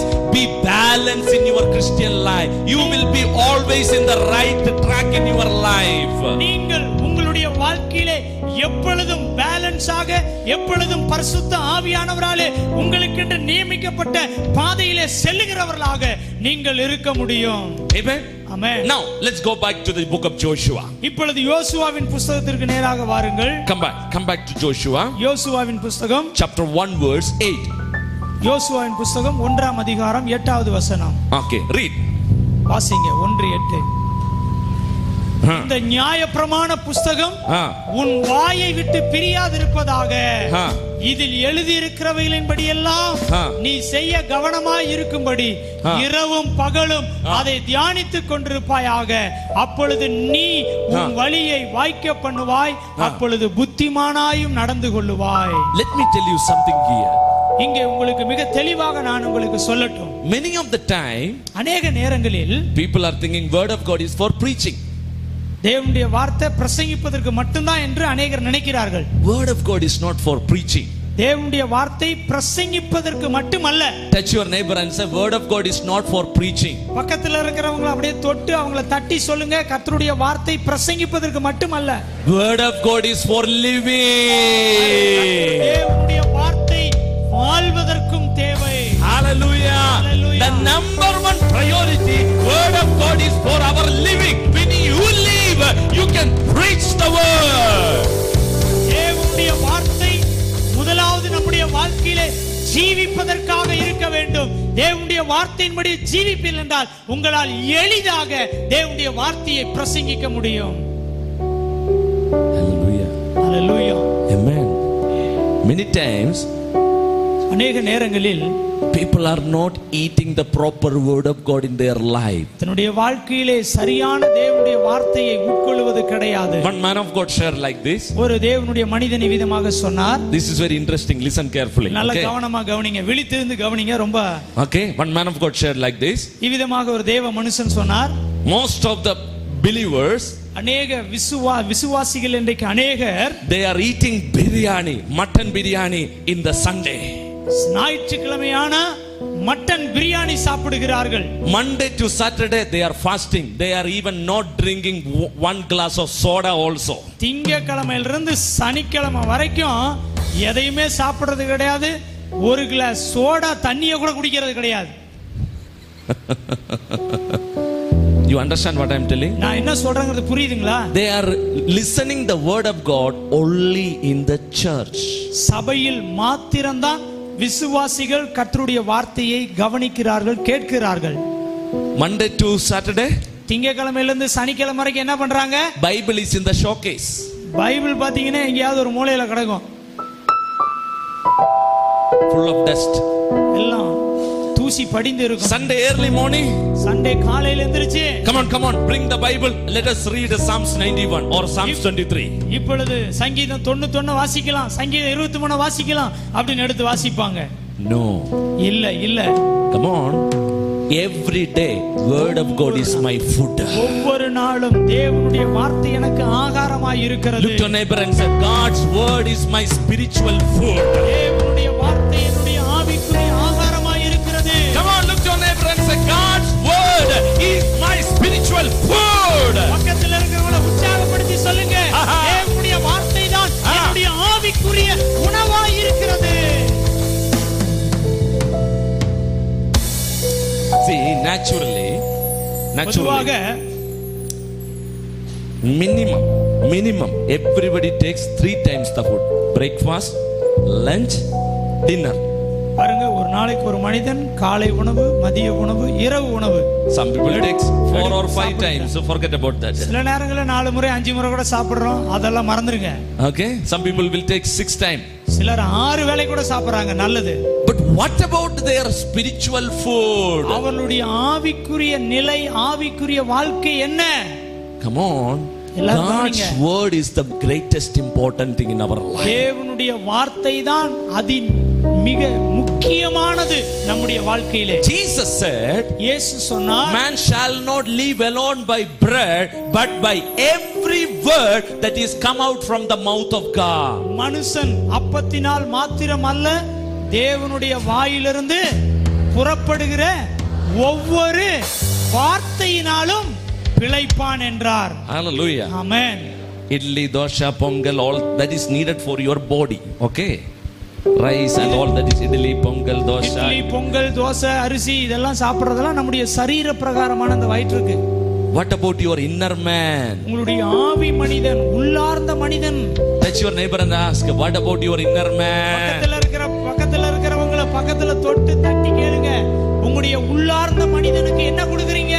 always be balanced in your Christian life. You will be always in the right track in your life. நீங்கள் உங்களுடைய வாழ்க்கையிலே எப்பொழுதும் பேலன்ஸாக எப்பொழுதும் பரிசுத்த ஆவியானவராலே உங்களுக்கென்று நியமிக்கப்பட்ட பாதையிலே செல்லுகிறவர்களாக நீங்கள் இருக்க முடியும் Amen. Amen Now, let's go back to the book of Joshua. இப்பொழுது யோசுவாவின் புஸ்தகத்திற்கு நேராக வாருங்கள் Come back. Come back to Joshua, யோசுவாவின் புஸ்தகம் chapter 1, verse 8. யோசுவாவின் புஸ்தகம் ஒன்றாம் அதிகாரம் எட்டாவது வசனம் Okay, read. வாசிங்க ஒன்று எட்டு. இந்த நியாயப்பிரமாண புஸ்தகம் ஆ. உன் வாயை விட்டு பிரியாதிருப்பதாக. இதில் எழுதியிருக்கிறவைகளின்படி எல்லாம் ஆ. நீ செய்ய கவனமாய் இருக்கும்படி. இரவும் பகலும் அதை தியானித்துக் கொண்டிருப்பாயாக அப்பொழுது நீ உன். வழியை வாய்க்க பண்ணுவாய் அப்பொழுது புத்திமானாயும் நடந்து கொள்ளுவாய் Let me tell you something here. இங்கே உங்களுக்கு மிக தெளிவாக நான் உங்களுக்கு சொல்லட்டும் Many of the time, அநேக நேரங்களில் people are thinking word of God is for preaching. தேவனுடைய வார்த்தை பிரசங்கிப்பதற்கு மட்டும்தான் என்று அநேகர் நினைக்கிறார்கள் Word of God is not for preaching. தேவனுடைய வார்த்தை பிரசங்கிப்பதற்கு மட்டுமல்ல Touch your neighbor and say, word of God is not for preaching. பக்கத்துல இருக்கிறவங்கள அப்படியே தொட்டு அவங்கள தட்டி சொல்லுங்க கர்த்தருடைய வார்த்தை பிரசங்கிப்பதற்கு மட்டுமல்ல Word of God is for living. தேவனுடைய வார்த்தை வாழ்வதற்கும் தேவை. The number one priority, word of God is for our living. When you live, you can preach the word. தேவனுடைய வார்த்தை முதலாவது நம்முடைய வாழ்க்கையிலே ஜீவிப்பதற்காக இருக்க வேண்டும் தேவனுடைய வார்த்தையின்படி ஜீவிப்பில் என்றால் உங்களால் எளிதாக தேவனுடைய வார்த்தையை பிரசங்கிக்க முடியும் Hallelujah. அல்லேலூயா Amen. Many times, அநேக நேரங்களில் people are not eating the proper word of God in their life. தன்னுடைய வாழ்க்கையிலே சரியான தேவனுடைய வார்த்தையை உட்கொள்வது கிடையாது One man of God shared like this. ஒரு தேவனுடைய மனிதன் விதமாக சொன்னார் This is very interesting. Listen carefully. நல்ல. கவனமா கவனிங்க விழித்திருந்து கவனிங்க ரொம்ப Okay. One man of God shared like this. இவ்விதமாக ஒரு தேவ மனுஷன் சொன்னார் Most of the believers அநேக விசுவா விசுவாசிகள் இன்றைக்கு அநேகர் they are eating biryani, mutton biryani in the Sunday. ஞாயிற்றுக்கிழமையான மட்டன் பிரியாணி சாப்பிடுகிறார்கள் to Saturday they are fasting. They are even not drinking w- one glass of soda also. திங்கக்கிழமையிலிருந்து சனிக்கிழமை வரைக்கும் எதையுமே சாப்பிடுறது கிடையாது ஒரு கிளாஸ் சோடா தண்ணியை கூட குடிக்கிறது கிடையாது understand what I am telling? நான் என்ன சொல்றேங்கிறது புரியுதுங்களா They are listening the word of God only in the church. சபையில் மாத்திரம்தான் விசுவாசிகள் கர்த்தருடைய வார்த்தையை கவனிக்கிறார்கள் கேட்கிறார்கள் Monday to Saturday, திங்கக்கிழமையிலிருந்து சனிக்கிழமை வரைக்கும் என்ன பண்றாங்க Bible is in the showcase. Bible பாத்தீங்கன்னா எங்கேயாவது ஒரு மூலையில கிடக்கும் Full of dust. எல்லாம் தூசி படிந்து இருக்கும் Sunday early morning, சண்டே காலையில எந்திரிச்சு come on, come on, bring the Bible. Let us read Psalms 91 or Psalms 23. இப்பொழுது சங்கீதம் தொண்ணூத்தொன்னு வாசிக்கலாம் சங்கீதம் இருபத்தி மூணு வாசிக்கலாம் அப்படின்னு எடுத்து வாசிப்பாங்க No. இல்ல இல்ல Come on. Every day, word of God is my food. ஒவ்வொரு நாளும் தேவனுடைய வார்த்தை எனக்கு ஆகாரமாய் இருக்கிறது your neighbor and say, God's word is my spiritual food. தேவனுடைய everybody takes three times the food breakfast, lunch, dinner. பாருங்க ஒரு நாளைக்கு ஒரு மனிதன் காலை உணவு மதிய உணவு இரவு உணவு Some people takes four or five times, so forget about that. சில நேரங்களில் நாலு முறை அஞ்சு முறை கூட சாப்பிடுறோம் அதெல்லாம் மறந்துருங்க Okay, some people will take six times. சிலர் ஆறு வேளை கூட சாப்பிடுறாங்க நல்லது But what about their spiritual food? அவர்களுடைய ஆவிக்குரிய நிலை ஆவிக்குரிய வாழ்க்கை என்ன Come on. God's word is the greatest important thing in our life. தேவனுடைய வார்த்தை தான் அதின் மிக முக்கியமானது நம்முடைய வாழ்க்கையிலே Jesus said, இயேசு சொன்னார் Man shall not live alone by bread, but by every word that is come out from the mouth of God. மனுஷன் அப்பத்தினால் மாத்திரம் அல்ல தேவனுடைய வாயிலிருந்து புறப்படுகிற ஒவ்வொரு வார்த்தையினாலும் பிழைப்பான் என்றார் Hallelujah. Amen Idli, dosha, pongal, all that is needed for your body. Okay. Rice and all that is idli, pongal, dosha. Idli pongal dosa அரிசி இதெல்லாம் சாப்பிடுறதெல்லாம் நம்முடைய சரீர பிரகாரமான அந்த வயிற்றுக்கு What about your inner man? உங்களுடைய ஆவி மனிதன் உள்ளார்ந்த மனிதன் Touch your neighbor and ask, What about your inner man? பக்கத்துல இருக்கிற பக்கத்துல இருக்கிறவங்கள பக்கத்துல தொட்டு தட்டி கேளுங்க உங்களுடைய உள்ளார்ந்த மனிதனுக்கு என்ன கொடுக்குறீங்க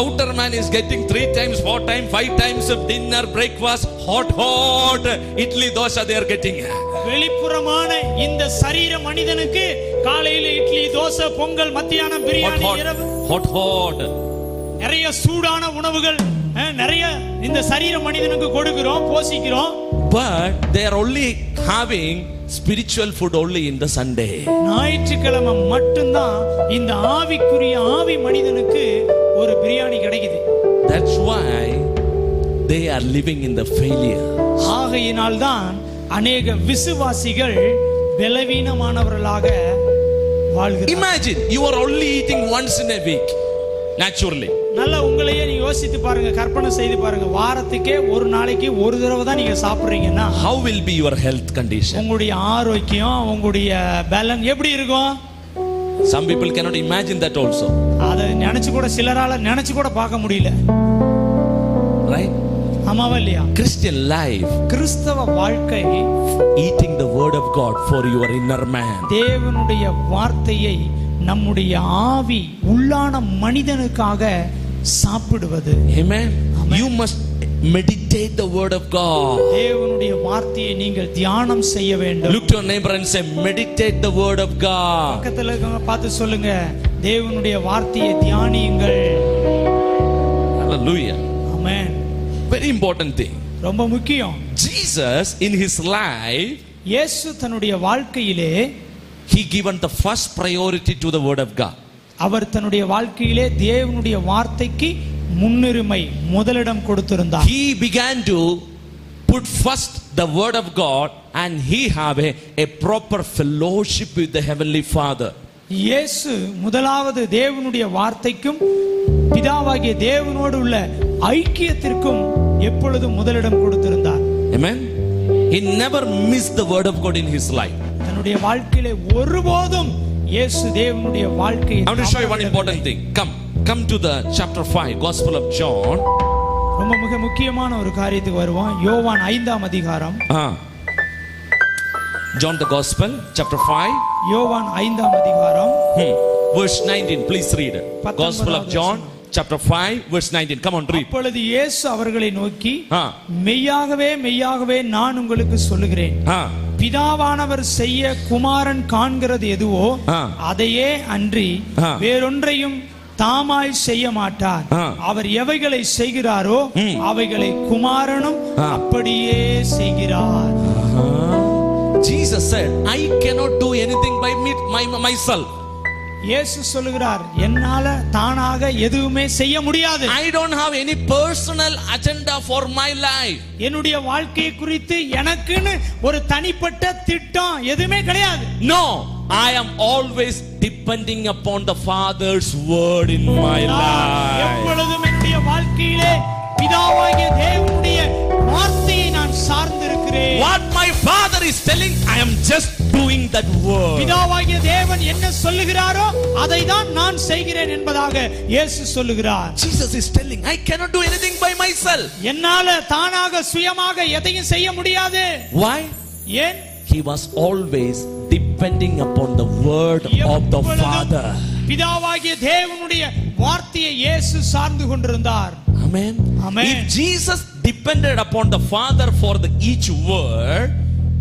outer man is getting three times, four times, five times of dinner, breakfast, hot, hot, idli, dosa they are getting. வெளிப்புறமான இந்த சரீர மனிதனுக்கு காலையில இட்லி தோசை பொங்கல் மத்தியானம் பிரியாணி இரவு hot, hot. நிறைய சூடான உணவுகள் நிறைய இந்த சரீர மனிதனுக்கு கொடுக்கிறோம் they are only having spiritual food only in the Sunday. ஞாயிற்றுக்கிழமை மட்டும்தான் இந்த ஆவிக்குரிய ஆவி மனிதனுக்கு ஒரு பிரியாணி கிடைக்குது That's why they are living in the failure. ஆகையினால்தான் அநேக விசுவாசிகள் பலவீனமானவர்களாக வாழ்கிறார் Imagine you are only eating once in a week, naturally. நல்லா உங்களையே நீங்க யோசித்து பாருங்க கற்பனை செய்து பாருங்க வாரத்துக்கே ஒரு நாளைக்கு ஒரு தடவை தான் நீங்க சாப்பிடுறீங்கன்னா How will be your health condition? உங்களுடைய ஆரோக்கியம் உங்களுடைய பேலன் எப்படி இருக்கும் Some people cannot imagine that also, அதை நினைச்சு கூட சிலரால நினைச்சு கூட பார்க்க முடியல right? ஆமாவா இல்லையா Christian life, கிறிஸ்தவ வாழ்க்கை eating the word of God for your inner man. தேவனுடைய வார்த்தையை நம்முடைய ஆவி உள்ளான மனிதனுக்காக சாப்பிடுவது Amen. You must meditate the word of God. தேவனுடைய வார்த்தையை நீங்கள் தியானம் செய்ய வேண்டும் Look to your neighbor and say, meditate the word of God. பக்கத்துல இருக்கவங்க பார்த்து சொல்லுங்க தேவனுடைய வார்த்தையை தியானியுங்கள் Hallelujah. ஆமென் Very important thing. ரொம்ப முக்கியம் Jesus in his life, இயேசு தன்னுடைய வாழ்க்கையிலே he given the first priority to the word of God. அவர் தன்னுடைய வாழ்க்கையிலே தேவனுடைய வார்த்தைக்கு முன்னுரிமை முதலிடம் கொடுத்திருந்தார் He began to put first the word of God and he have a, a proper fellowship with the heavenly Father. இயேசு முதலாவது தேவனுடைய வார்த்தைக்கும் பிதாவாகிய தேவனோடு உள்ள ஐக்கியத்திற்கும் எப்பொழுதும் முதலிடம் கொடுத்திருந்தார் Amen. He never missed the word of God in his life. தன்னுடைய வாழ்க்கையிலே ஒருபோதும் இயேசு தேவனுடைய வாழ்க்கையை I want to show you one important thing. Come, come to the chapter 5, Gospel of John. ரொம்ப மிக முக்கியமான ஒரு காரியத்துக்கு வருவோம் யோவான் ஐந்தாம் அதிகாரம். John the Gospel, chapter 5, யோவான் ஐந்தாம் அதிகாரம் hmm. verse 19. Please read it. Gospel of John, chapter 5, verse 19. Come on, read. அப்பொழுது இயேசு அவர்களை நோக்கி. மெய்யாகவே மெய்யாகவே நான் உங்களுக்கு சொல்லுகிறேன். பிதாவானவர் செய்ய குமாரன் காண்கிறது எதுவோ. அதையே அன்றி. வேறொன்றையும் தாமாய் செய்ய மாட்டார். அவர் எவைகளை செய்கிறாரோ ம். அவைகளை குமாரனும். அப்படியே செய்கிறார் Jesus said, I cannot do anything by me, my, myself. இயேசு சொல்லுகிறார் என்னால தானாக எதுவுமே செய்ய முடியாது I don't have any personal agenda for my life. என்னுடைய வாழ்க்கையை குறித்து எனக்குன்னு ஒரு தனிப்பட்ட திட்டம் எதுவுமே கிடையாது No, I am always depending upon the Father's word in my life. எப்பொழுதும் என்னுடைய வாழ்க்கையிலே பிதாவாகிய தேவனுடைய வார்த்தையை நான் சார்ந்திருக்கிறேன் What my Father is telling, I am just doing that word. பிதாவாகிய தேவன் என்ன சொல்லுகிறாரோ அதை தான் நான் செய்கிறேன் என்பதாக இயேசு சொல்லுகிறார் Jesus is telling, I cannot do anything by myself. என்னால தானாக சுயமாக எதையும் செய்ய முடியாது Why? ஏன் He was always depending upon the word of the Father. பிதாவாகிய தேவனுடைய வார்த்தையை இயேசு சார்ந்து கொண்டிருந்தார் Amen. Amen. If Jesus depended upon the Father for the each word,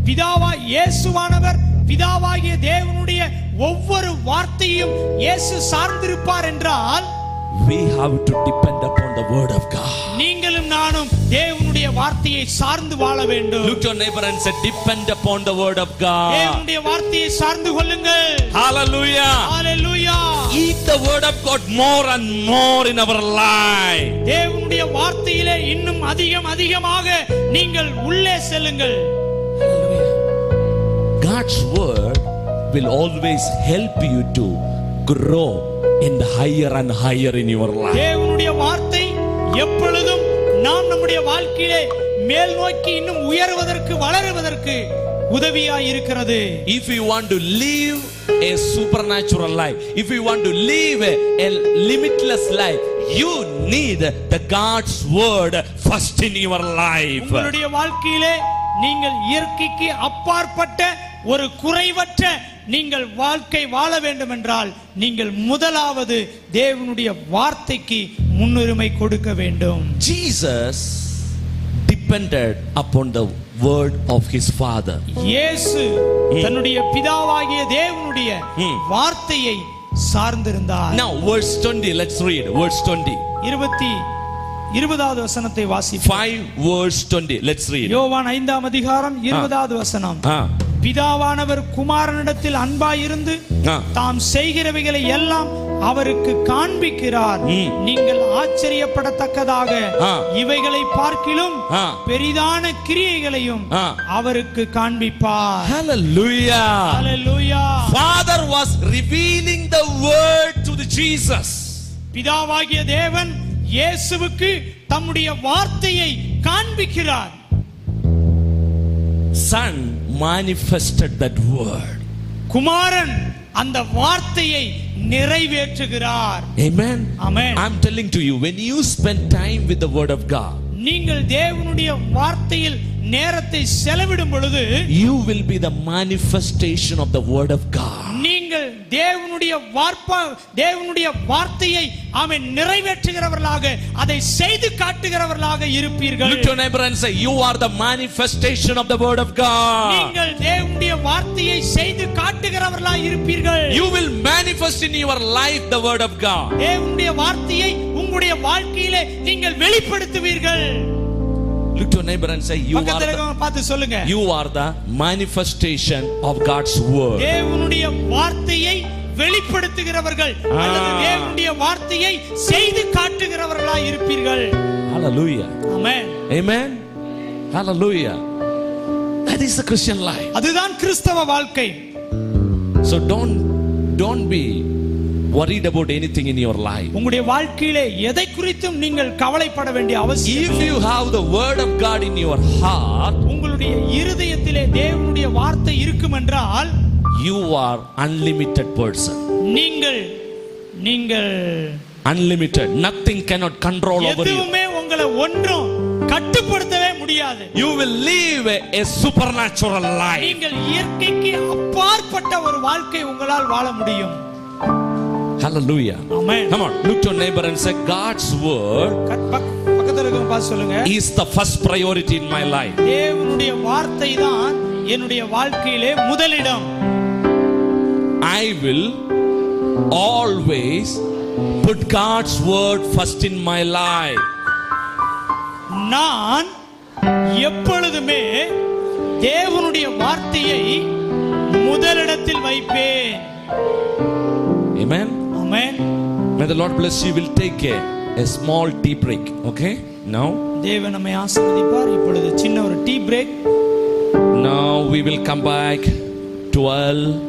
பிதாவா இயேசுவானவர் பிதாவாகிய தேவனுடைய ஒவ்வொரு வார்த்தையும் இயேசு சார்ந்திருப்பார் என்றால் we have to depend upon the word of God. நீங்களும் நானும் தேவனுடைய வார்த்தையை சார்ந்து வாழ வேண்டும் Look to your neighbor and say, depend upon the word of God. தேவனுடைய வார்த்தையை சார்ந்து கொள்ளுங்கள் Hallelujah. Hallelujah Eat the word of God more and more in our life. தேவனுடைய வார்த்தையிலே இன்னும் அதிகம் அதிகமாக நீங்கள் உள்ளே செல்லுங்கள் God's word will always help you to grow in the higher and higher in your life. தேவனுடைய வார்த்தை எப்பொழுதும் நாம் நம்முடைய வாழ்க்கையிலே மேல் நோக்கி இன்னும் உயர்வதற்கு வளருவதற்கு உதவியாய் இருக்கிறது If you want to live a supernatural life, if you want to live a, a limitless life, you need the God's word first in your life. உங்களுடைய வாழ்க்கையிலே நீங்கள் இயற்கைக்கு அப்பாற்பட்ட ஒரு குறைவற்ற நீங்கள் வாழ்க்கை வாழ வேண்டும் என்றால் நீங்கள் முதலாவது தேவனுடைய வார்த்தைக்கு முன்னுரிமை கொடுக்க வேண்டும் Jesus depended upon the word of his father. இயேசு தன்னுடைய பிதாவாகிய தேவனுடைய ம். வார்த்தையை சார்ந்திருந்தார் Now, verse 20, let's read. Verse 20. இருபத்தி இருபதாவது வசனத்தை வாசி 5 verse 20. Let's read. யோவான் ஐந்தாம் அதிகாரம் இருபதாவது வசனம் Ah, பிதாவானவர் குமாரனிடத்தில் அன்பாயிருந்து. தாம் செய்கிறவைகளை எல்லாம் அவருக்கு காண்பிக்கிறார். நீங்கள் ஆச்சரியப்படத்தக்கதாக. இவைகளை பார்க்கிலும். பெரிதான கிரியைகளையும். அவருக்கு காண்பிப்பார் Hallelujah. Hallelujah Father was revealing the word to the Jesus. பிதாவாகிய தேவன் இயேசுவுக்கு தம்முடைய வார்த்தையை காண்பிக்கிறார் Son manifested that word. குமாரன் அந்த வார்த்தையை நிறைவேற்றுகிறார் Amen. Amen. I'm telling to you, when you spend time with the word of God, நீங்கள் தேவனுடைய வார்த்தையில் நேரத்தை செலவிடும் பொழுது you will be the manifestation of the word of God. நீங்கள் தேவனுடைய வார்ப்பா தேவனுடைய வார்த்தையை அவன் நிறைவேற்றுகிறவர்களாக அதை செய்து காட்டுகிறவர்களாக இருப்பீர்கள் your neighbor and say, You are the manifestation of the word of God. நீங்கள் தேவனுடைய வார்த்தையை செய்து காட்டுகிறவர்களாக இருப்பீர்கள் You will manifest in your life the word of God. தேவனுடைய வார்த்தையை உங்களுடைய வாழ்க்கையிலே நீங்கள் வெளிப்படுத்துவீர்கள் Look to your neighbor and say, You are பக்கத்துல the, இருக்கவங்க பார்த்து சொல்லுங்க you are the manifestation of God's word. தேவனுடைய வார்த்தையை வெளிப்படுத்துகிறவர்கள் அல்லது தேவனுடைய வார்த்தையை செய்து காட்டுகிறவர்களாய் இருப்பீர்கள் Hallelujah. Amen Amen. Hallelujah. That is the Christian life. அதுதான் கிறிஸ்தவ வாழ்க்கை So don't don't be worried about anything in your life. உங்களுடைய வாழ்க்கையிலே எதை குறித்தும் நீங்கள் கவலைப்பட வேண்டிய அவசியம் If you have the word of God in your heart, உங்களுடைய இருதயத்திலே தேவனுடைய வார்த்தை இருக்கும் என்றால் you are unlimited person. நீங்கள் நீங்கள் Unlimited. Nothing cannot control over you. எதுவுமே உங்களை ஒன்றும் கட்டுப்படுத்தவே முடியாது You will live a, supernatural life. நீங்கள் இயற்கைக்கு அப்பாற்பட்ட ஒரு வாழ்க்கை உங்களால் வாழ முடியும் Hallelujah. Amen Come on, look to your neighbor and say, God's word சொல்லுங்க is the first priority in my life. தேவனுடைய வார்த்தை தான் என்னுடைய வாழ்க்கையிலே முதலிடம் I will always put God's word first in my life. நான் எப்பொழுதுமே தேவனுடைய வார்த்தையை முதலிடத்தில் வைப்பேன் Amen. Amen May the Lord bless you. We'll take a, a small tea break. Okay? Now, தேவன் நம்மை ஆசீர்வதிப்பார் இப்பொழுது சின்ன ஒரு tea break now we will come back 12